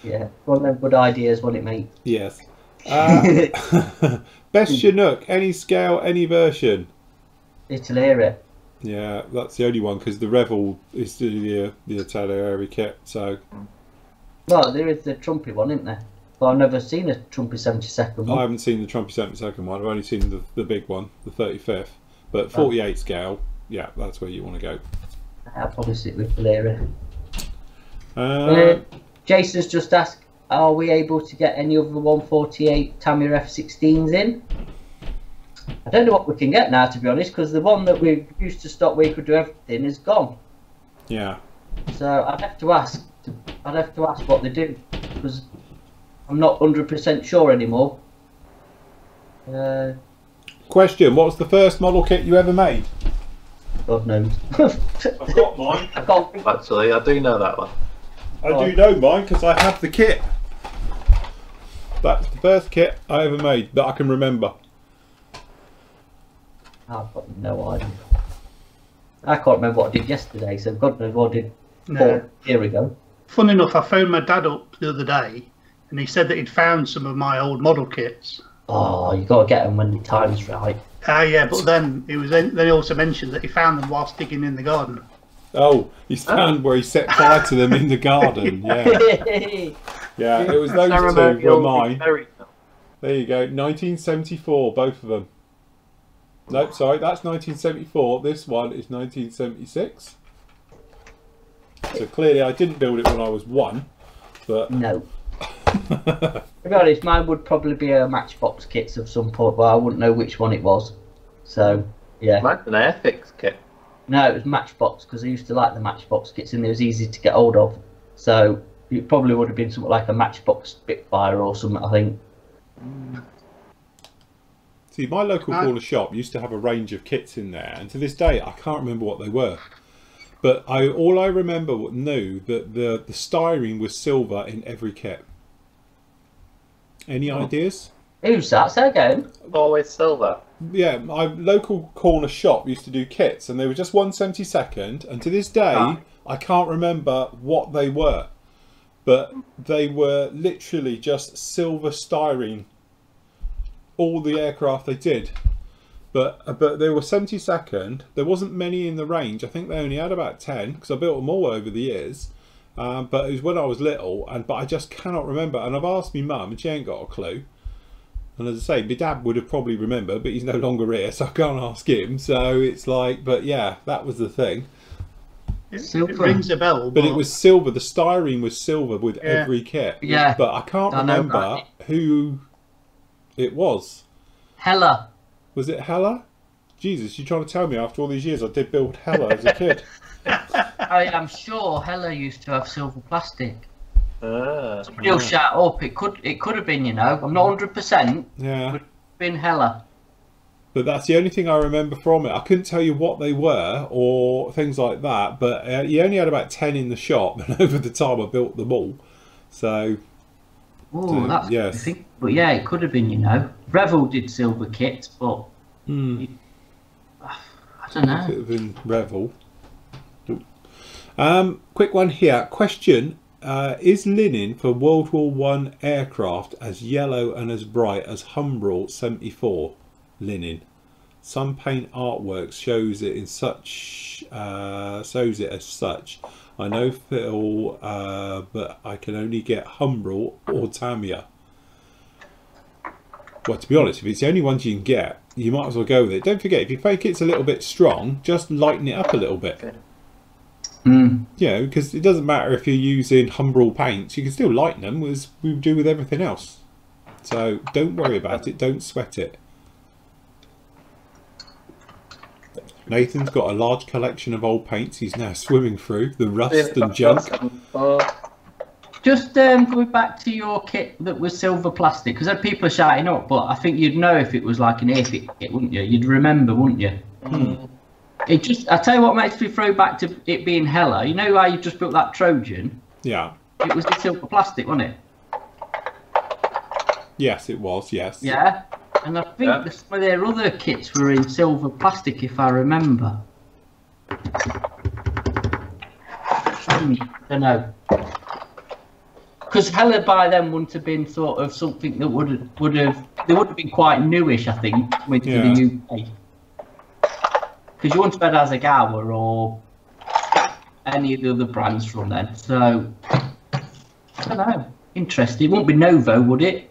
yeah. One of good ideas, wasn't it, mate? Yes. Uh, best Chinook, any scale, any version. Italeri, Yeah, that's the only one because the Revell is the the Italian kit. So Well, there is the Trumpy one, isn't there? But I've never seen a Trumpy 72nd one. I haven't seen the Trumpy 72nd one. I've only seen the, the big one, the 35th. But 48 scale, yeah, that's where you want to go. I'll probably sit with Valeria. Uh, Uh, Jason's just asked, are we able to get any other 148 Tamiya F16s in? I don't know what we can get now, to be honest, because the one that we used to stock where you could do everything is gone. yeah. So I'd have to ask. I'd have to ask what they do because I'm not 100% sure anymore. Uh, Question: What was the first model kit you ever made? God knows. I've got mine. I can't think. Actually, I do know that one. I do know mine because I have the kit. That's the first kit I ever made that I can remember. I've got no idea. I can't remember what I did yesterday, so God knows what I did No. four year ago. Fun enough, I phoned my dad up the other day, and he said that he'd found some of my old model kits. Oh, you got to get them when the time's right. Ah, yeah, but then he was then he also mentioned that he found them whilst digging in the garden. Oh, he's found where he set fire to them in the garden. Yeah, yeah. It was those two were mine. There you go. 1974, both of them. Nope, sorry, that's 1974. This one is 1976. So clearly, I didn't build it when I was one, but no. To be honest, mine would probably be a Matchbox kits of some point, but I wouldn't know which one it was. So, yeah. Mine's an Airfix kit. No, it was Matchbox because I used to like the Matchbox kits and it was easy to get hold of. So it probably would have been something like a Matchbox Spitfire or something. I think. See, my local Right. corner shop used to have a range of kits in there, and to this day, I can't remember what they were. But I all I remember knew that the the styrene was silver in every kit. Any ideas? Who's that? Say again. Always silver. Yeah, my local corner shop used to do kits, and they were just one seventy second. And to this day, Ah. I can't remember what they were, but they were literally just silver styrene. All the aircraft they did, but uh, but they were seventy second. There wasn't many in the range. I think they only had about ten because I built them all over the years. Um, but it was when I was little, and but I just cannot remember. And I've asked my mum, and she ain't got a clue. And as I say, my dad would have probably remembered, but he's no longer here, so I can't ask him. So it's like, but yeah, that was the thing. It, it rings a bell. But it was silver. The styrene was silver with Yeah. every kit. Yeah. But I can't I know remember who it was. Heller. Was it Heller? Jesus, you're trying to tell me after all these years I did build Heller as a kid. I am sure Heller used to have silver plastic. Ah. Real shout up. It could. It could have been. You know. I'm not hundred percent. Yeah. Been Heller. But that's the only thing I remember from it. I couldn't tell you what they were or things like that. But uh, you only had about 10 in the shop, and over the time I built them all. So, Oh, Do- that's. yes. I think. But yeah, it could have been. You know. Revell did silver kits, but hmm. I don't know. Could have been Revell. Um, quick one here. Question: uh, Is linen for World War One aircraft as yellow and as bright as Humbrol 74 linen? Some paint artwork shows it in such uh, shows it as such. I know Phil, uh, but I can only get Humbrol or Tamiya. Well, to be honest, if it's the only ones you can get, you might as well go with it. Don't forget, if you think it's a little bit strong, just lighten it up a little bit. Mm. You know, because it doesn't matter if you're using Humbrol paints, you can still lighten them as we do with everything else. So don't worry about it, don't sweat it. Nathan's got a large collection of old paints he's now swimming through, the rust and junk. Just um, going back to your kit that was silver plastic, because people are shouting up, but I think you'd know if it was like an air kit, wouldn't you? You'd remember, wouldn't you? It just, I tell you what makes me throw back to it being Heller. You know how you just built that Trojan? Yeah. It was the silver plastic, wasn't it? Yes, it was, yes. Yeah. And I think Yeah. the, some of their other kits were in silver plastic, if I remember. Hmm, don't know. Because Heller by then wouldn't have been sort of something that would have, would have, they would have been quite newish, I think, with to Yeah. the UK. Because you wouldn't as a Hasegawa or any of the other brands from then. So, I don't know. Interesting. It wouldn't be Novo, would it?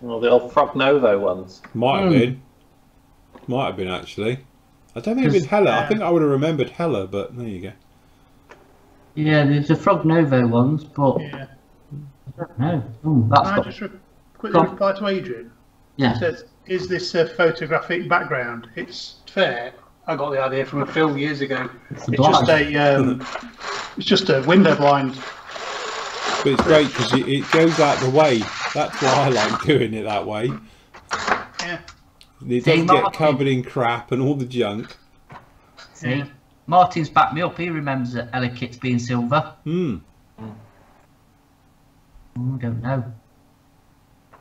Well, the old Frog Novo ones. Might have Hmm. been. Might have been actually. I don't think it'd been Heller. I think I would have remembered Heller, but there you go. Yeah, there's the Frog Novo ones, but Yeah. I don't know. Ooh, that's Can I got, just re- quickly reply to Adrian? yeah. It says, is this a photographic background? It's fair. I got the idea from a film years ago. It's the It's just a, um, it's just a window blind. But it's great because it, it goes out the way. That's why I like doing it that way. Yeah. It See, doesn't get covered in crap and all the junk. See, Martin's backed me up. He remembers that Heller Kit's being silver. Hmm. Ooh, don't know.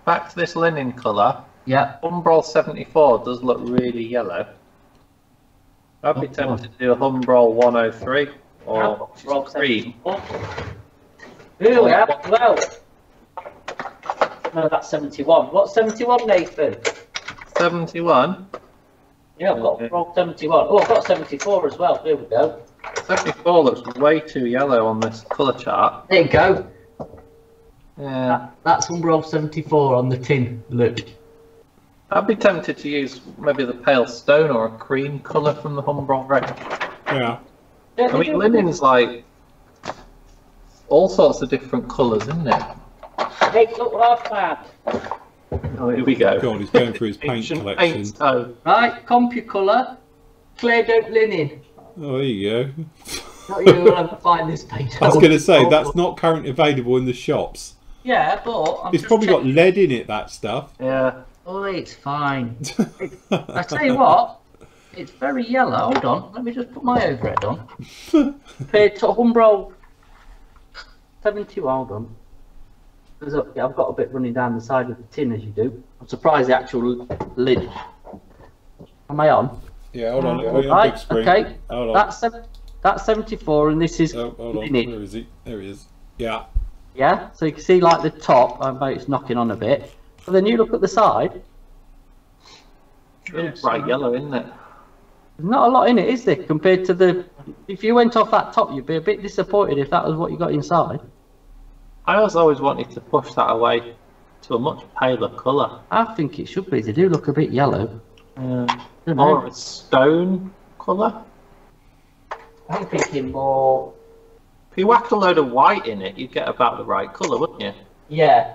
Back to this linen colour. Yeah. Humbrol 74 does look really yellow. I'd be Oh, tempted to do a Humbrol 103 or green. Here we are. Well. No, that's 71. What's 71, Nathan? 71. Yeah, I've got uh-huh. Roll 71. Oh, I've got 74 as well. Here we go. 74 looks way too yellow on this colour chart. There you go. Yeah. That's Humbrol 74 on the tin. Look. I'd be tempted to use maybe the pale stone or a cream colour from the Humbrol range. Yeah. I mean, linen's like all sorts of different colours, isn't it? Hey, look what I've found. Oh, here we go. God, he's going through his paint collection. paint stone. Right, CompuColor, clear dope linen. Oh, there you go. Not you will ever find this paint. I was going to say oh. that's not currently available in the shops. Yeah, but I'm It's just probably got lead in it. That stuff. Yeah. Oh, it's fine. I tell you what, it's very yellow. Hold on, let me just put my overhead on. Compared to Humbrol 70, hold on. There's a, yeah, I've got a bit running down the side of the tin as you do. I'm surprised the actual lid. Am I on? Yeah, hold on. Let me on Right, big okay. Hold on. That's that's 74, and this is Oh, hold on. Where is he? There he is. Yeah. Yeah, so you can see like the top, I bet it's knocking on a bit. But then you look at the side, It's bright yellow, isn't it? there's not a lot in it, is there? Compared to the, if you went off that top, you'd be a bit disappointed if that was what you got inside. I was always wanted to push that away to a much paler colour. I think it should be. They do look a bit yellow. Uh, more know. of a stone colour. I'm thinking more. If you whacked a load of white in it, you'd get about the right colour, wouldn't you? Yeah.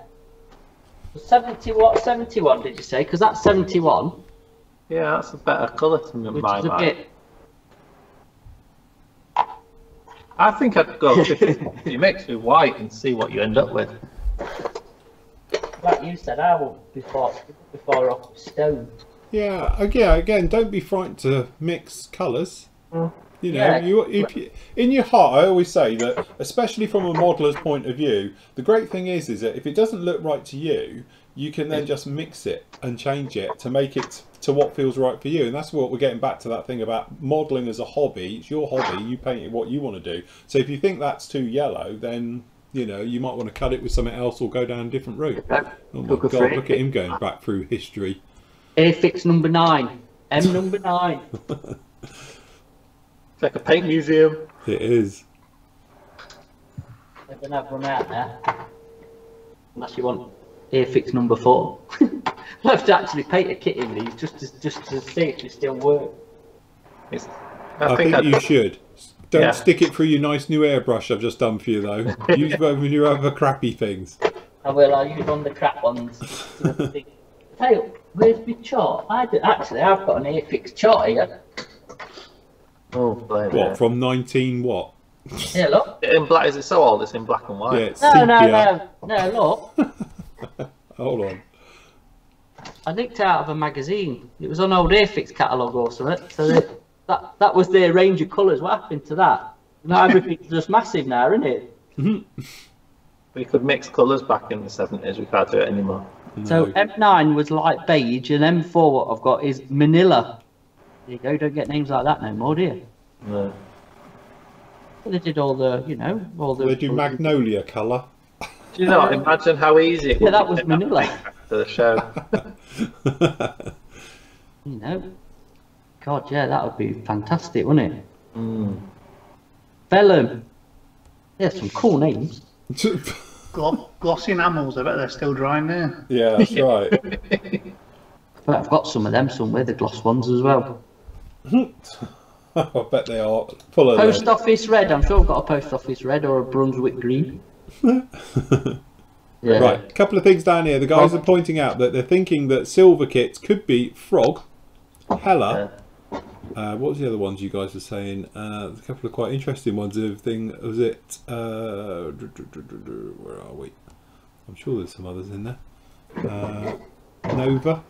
70 what? 71 did you say? Because that's 71, Yeah, that's a better colour to me, which my is a mind. bit. I think I'd go 50 mix with white and see what you end up with. Like you said, I want before before off stone. Yeah. Again, again, don't be frightened to mix colours. Mm. You know, Yeah. you, if you, in your heart, I always say that, especially from a modeller's point of view, the great thing is, is that if it doesn't look right to you, you can then just mix it and change it to make it to what feels right for you. And that's what we're getting back to that thing about modelling as a hobby. It's your hobby. You paint it what you want to do. So if you think that's too yellow, then you know you might want to cut it with something else or go down a different route. Oh my Look god! afraid. Look at him going back through history. Airfix number nine. M number nine. It's like a paint museum. It is. They're gonna have run out there. Unless you want Airfix number four. I have to actually paint a kit in these just to just to see if they still work. It's, I, I, think, I'd- you should. Don't Yeah. stick it through your nice new airbrush I've just done for you though. Use them when you other crappy things. I will. I'll use one of the crap ones. hey, where's my chart? I do, actually, I've got an Airfix chart here. Oh, blimey. What from nineteen what? Yeah, look. In black, is it so old? It's in black and white. Yeah, it's No, no, sepia. no, no. Look, Hold on. I nicked out of a magazine. It was on old Airfix catalogue or something. So that that, that was their range of colours. What happened to that? Now everything's just massive now, isn't it? Mm-hmm. We could mix colours back in the 70s. We can't do it anymore. So M9 was light beige, and M4 what I've got is Manila. There you go. Don't get names like that no more, do you? No. But they did all the, you know, all the. they do magnolia colour. Do you know? Imagine how easy it Yeah, that was to Manila. after the show. You know. God, yeah, that would be fantastic, wouldn't it? Mm. Vellum. Yeah, some cool names. Glo- glossy enamels, I bet they're still drying there. yeah, that's right. But I've got some of them somewhere, the gloss ones as well. I bet they are full of Post lead. office red. I'm sure I've got a post office red or a Brunswick green. yeah. Right, a couple of things down here. The guys are pointing out that they're thinking that silver kits could be Frog, Heller. Uh, what was the other ones you guys were saying? Uh, a couple of quite interesting ones. Of thing was it? Uh, where are we? I'm sure there's some others in there. Uh, Nova,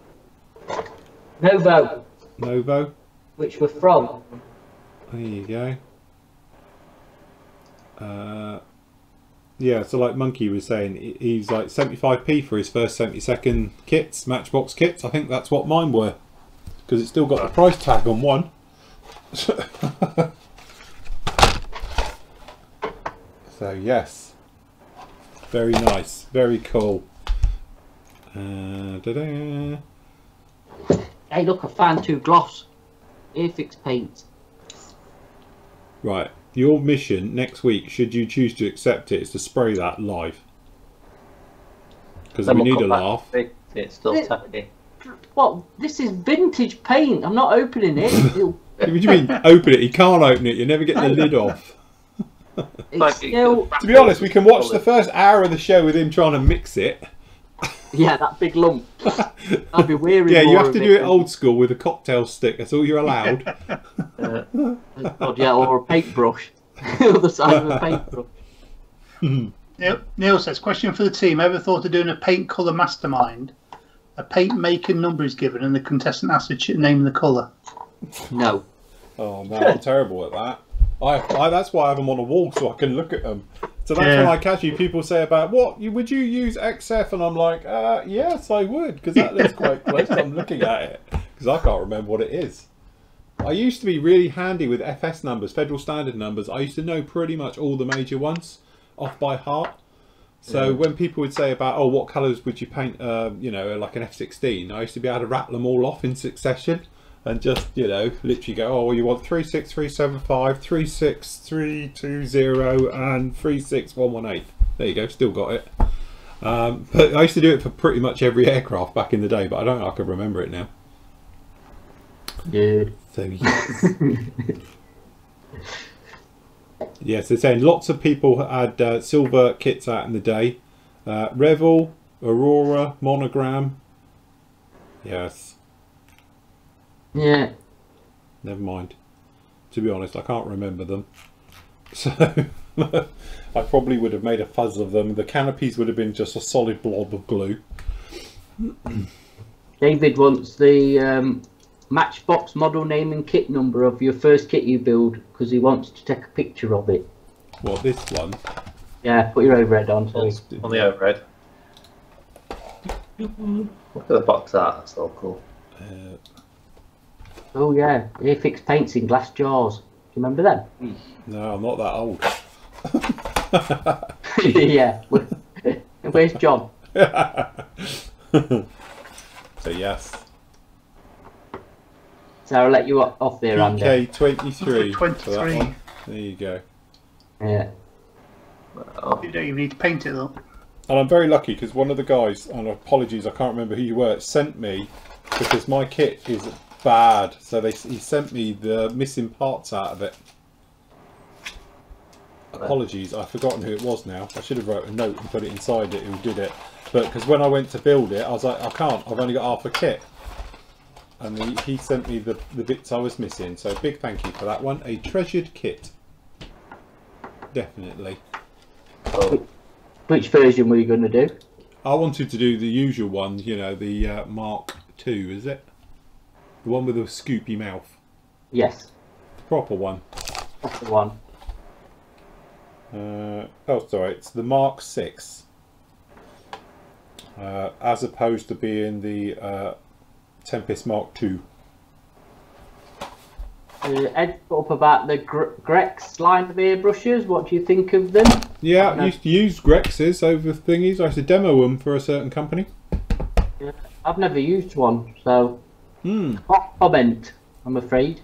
Novo, Novo. Which we're from. There you go. Uh, yeah, so like Monkey was saying, he's like 75p for his first 70 second kits, Matchbox kits. I think that's what mine were. Because it's still got the price tag on one. so, yes. Very nice. Very cool. Uh, da-da. Hey, look, I found two gloss. Airfix paint. Right. Your mission next week, should you choose to accept it, is to spray that live. Because Then we we'll need a laugh. It's still Yeah. tacky. What? This is vintage paint. I'm not opening it. It'll- What do you mean, open it? You can't open it. You're never getting the lid off. It's Like, still. To be honest, we can watch the first hour of the show with him trying to mix it. Yeah, that big lump. I'll be wearing Yeah, you have to do it old school with a cocktail stick. That's all you're allowed. Uh, God, yeah, or a paintbrush. the other side of a paintbrush. Neil, Neil says, question for the team. Ever thought of doing a paint colour mastermind? A paint maker number is given and the contestant has to name the colour. No. Oh man, I'm terrible at that. I, I that's why I have them on a wall so I can look at them. So that's Yeah. when I catch you. People say about what you would you use XF, and I'm like, uh, yes, I would because that looks quite close. I'm looking at it because I can't remember what it is. I used to be really handy with FS numbers, Federal Standard numbers. I used to know pretty much all the major ones off by heart. So when people would say about, oh, what colours would you paint, uh, you know, like an F16, I used to be able to rattle them all off in succession and just, you know, literally go, oh, you want 36375, 36320, and 36118. There you go, still got it. Um, but I used to do it for pretty much every aircraft back in the day, but I don't know I can remember it now. Dude. So yes. yes, they're saying lots of people had uh, silver kits out in the day. Uh, Revell, Aurora, Monogram. Yes, Yeah. never mind. To be honest, I can't remember them. So I probably would have made a fuzz of them. The canopies would have been just a solid blob of glue. David wants the um, Matchbox model name and kit number of your first kit you build because he wants to take a picture of it. What this one? Yeah, put your overhead on. Sorry. On the overhead. Look at the box art. That's all cool. Uh, Oh yeah, Airfix paints in glass jars. Do you remember them? Hmm. no, I'm not that old. yeah. Where's John? so yes. So I'll let you off there, Andy. PK twenty three. 23. There you go. Yeah. You don't even need to paint it though. And I'm very lucky because one of the guys, and apologies, I can't remember who you were, sent me because my kit is bad. So they he sent me the missing parts out of it. Apologies, I've forgotten who it was now. I should have wrote a note and put it inside it who did it. But because when I went to build it, I was like, I can't. I've only got half a kit. And he, he sent me the, the bits I was missing. So big thank you for that one. A treasured kit. Definitely. oh, Which version were you going to do? I wanted to do the usual one, you know, the uh, Mark II, is it? The one with the scoopy mouth. Yes, The proper one. that's the one. Uh, oh, sorry, it's the Mark 6. Uh, as opposed to being the uh, Tempest Mark 2. Uh, Ed put up about the Gr- Grex line of airbrushes. What do you think of them? Yeah, I used to use Grexes over thingies. I used to demo them for a certain company. I've never used one, so Hmm. not comment. I'm afraid.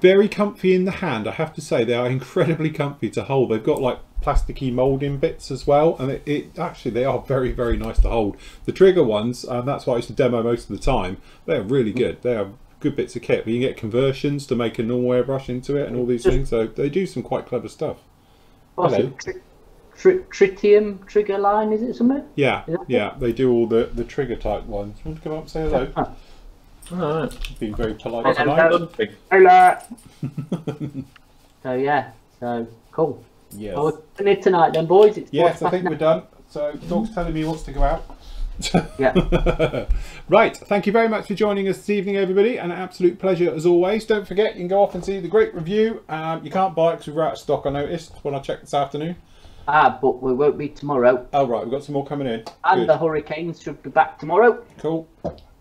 Very comfy in the hand, I have to say. They are incredibly comfy to hold. They've got like plasticky moulding bits as well, and it, it actually they are very very nice to hold. The trigger ones, and that's what I used to demo most of the time. They're really good. They are good bits of kit. But you can get conversions to make a normal airbrush into it, and all these things. So they do some quite clever stuff. What's Hello. Tri- tri- tritium trigger line? Is it something? Yeah, Is that yeah, they do all the the trigger type ones. Want to come up and say hello? Alright. Being very polite Hello. tonight. Something. Hello. so yeah, so cool. Yes. Well, we're doing it tonight then, boys. It's Yes, I think past we're done. So, Dog's telling me he wants to go out. Yeah. right, thank you very much for joining us this evening, everybody. An absolute pleasure as always. Don't forget, you can go off and see the great review. Um, you can't buy it because we're out of stock, I noticed when I checked this afternoon. Ah, but we won't be tomorrow. Oh, right, we've got some more coming in. And Good. the Hurricanes should be back tomorrow. Cool.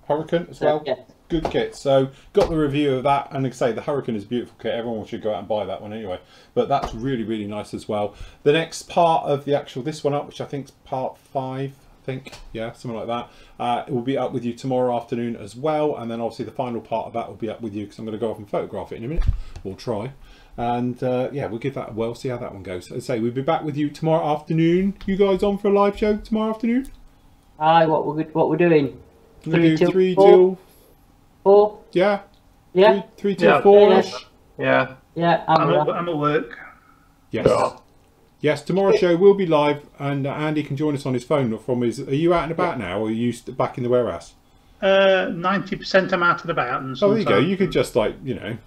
Hurricane as So, well. yeah. Good kit. So, got the review of that. And like I say, the Hurricane is a beautiful kit. Everyone should go out and buy that one anyway. But that's really, really nice as well. The next part of the actual, this one up, which I think is part five, I think. Yeah, something like that. Uh, it will be up with you tomorrow afternoon as well. And then obviously the final part of that will be up with you because I'm going to go off and photograph it in a minute. We'll try. And uh, yeah, we'll give that a whirl, see how that one goes. As I say, we'll be back with you tomorrow afternoon. You guys on for a live show tomorrow afternoon? Aye, what we're what we're doing? We're gonna do Three till three four? Till Four? yeah, Yeah, three, three till Yeah. four. Yeah. Yeah. yeah. I'm, I'm at, I'm at work. Yes. Yeah. Yes, tomorrow's show will be live, and uh, Andy can join us on his phone from his. Are you out and about now, or are you back in the warehouse? Uh, 90% I'm out and about. And Oh, there you go. You could just like you know,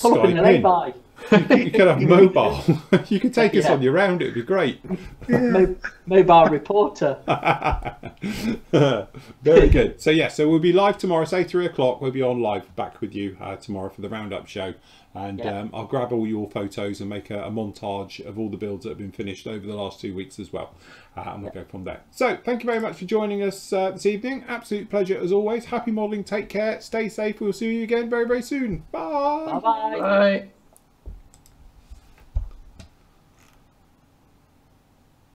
pull up in Skype the in. lay-by. You could have mobile. you could take us Yeah. on your round. It'd be great. Mo- mobile reporter. Very good. So yeah, so we'll be live tomorrow, say three o'clock. We'll be on live back with you uh, tomorrow for the roundup show, and Yeah. um, I'll grab all your photos and make a, a montage of all the builds that have been finished over the last two weeks as well, uh, and we'll go from there. So thank you very much for joining us uh, this evening. Absolute pleasure as always. Happy modelling. Take care. Stay safe. We'll see you again very very soon. Bye. Bye bye. Right.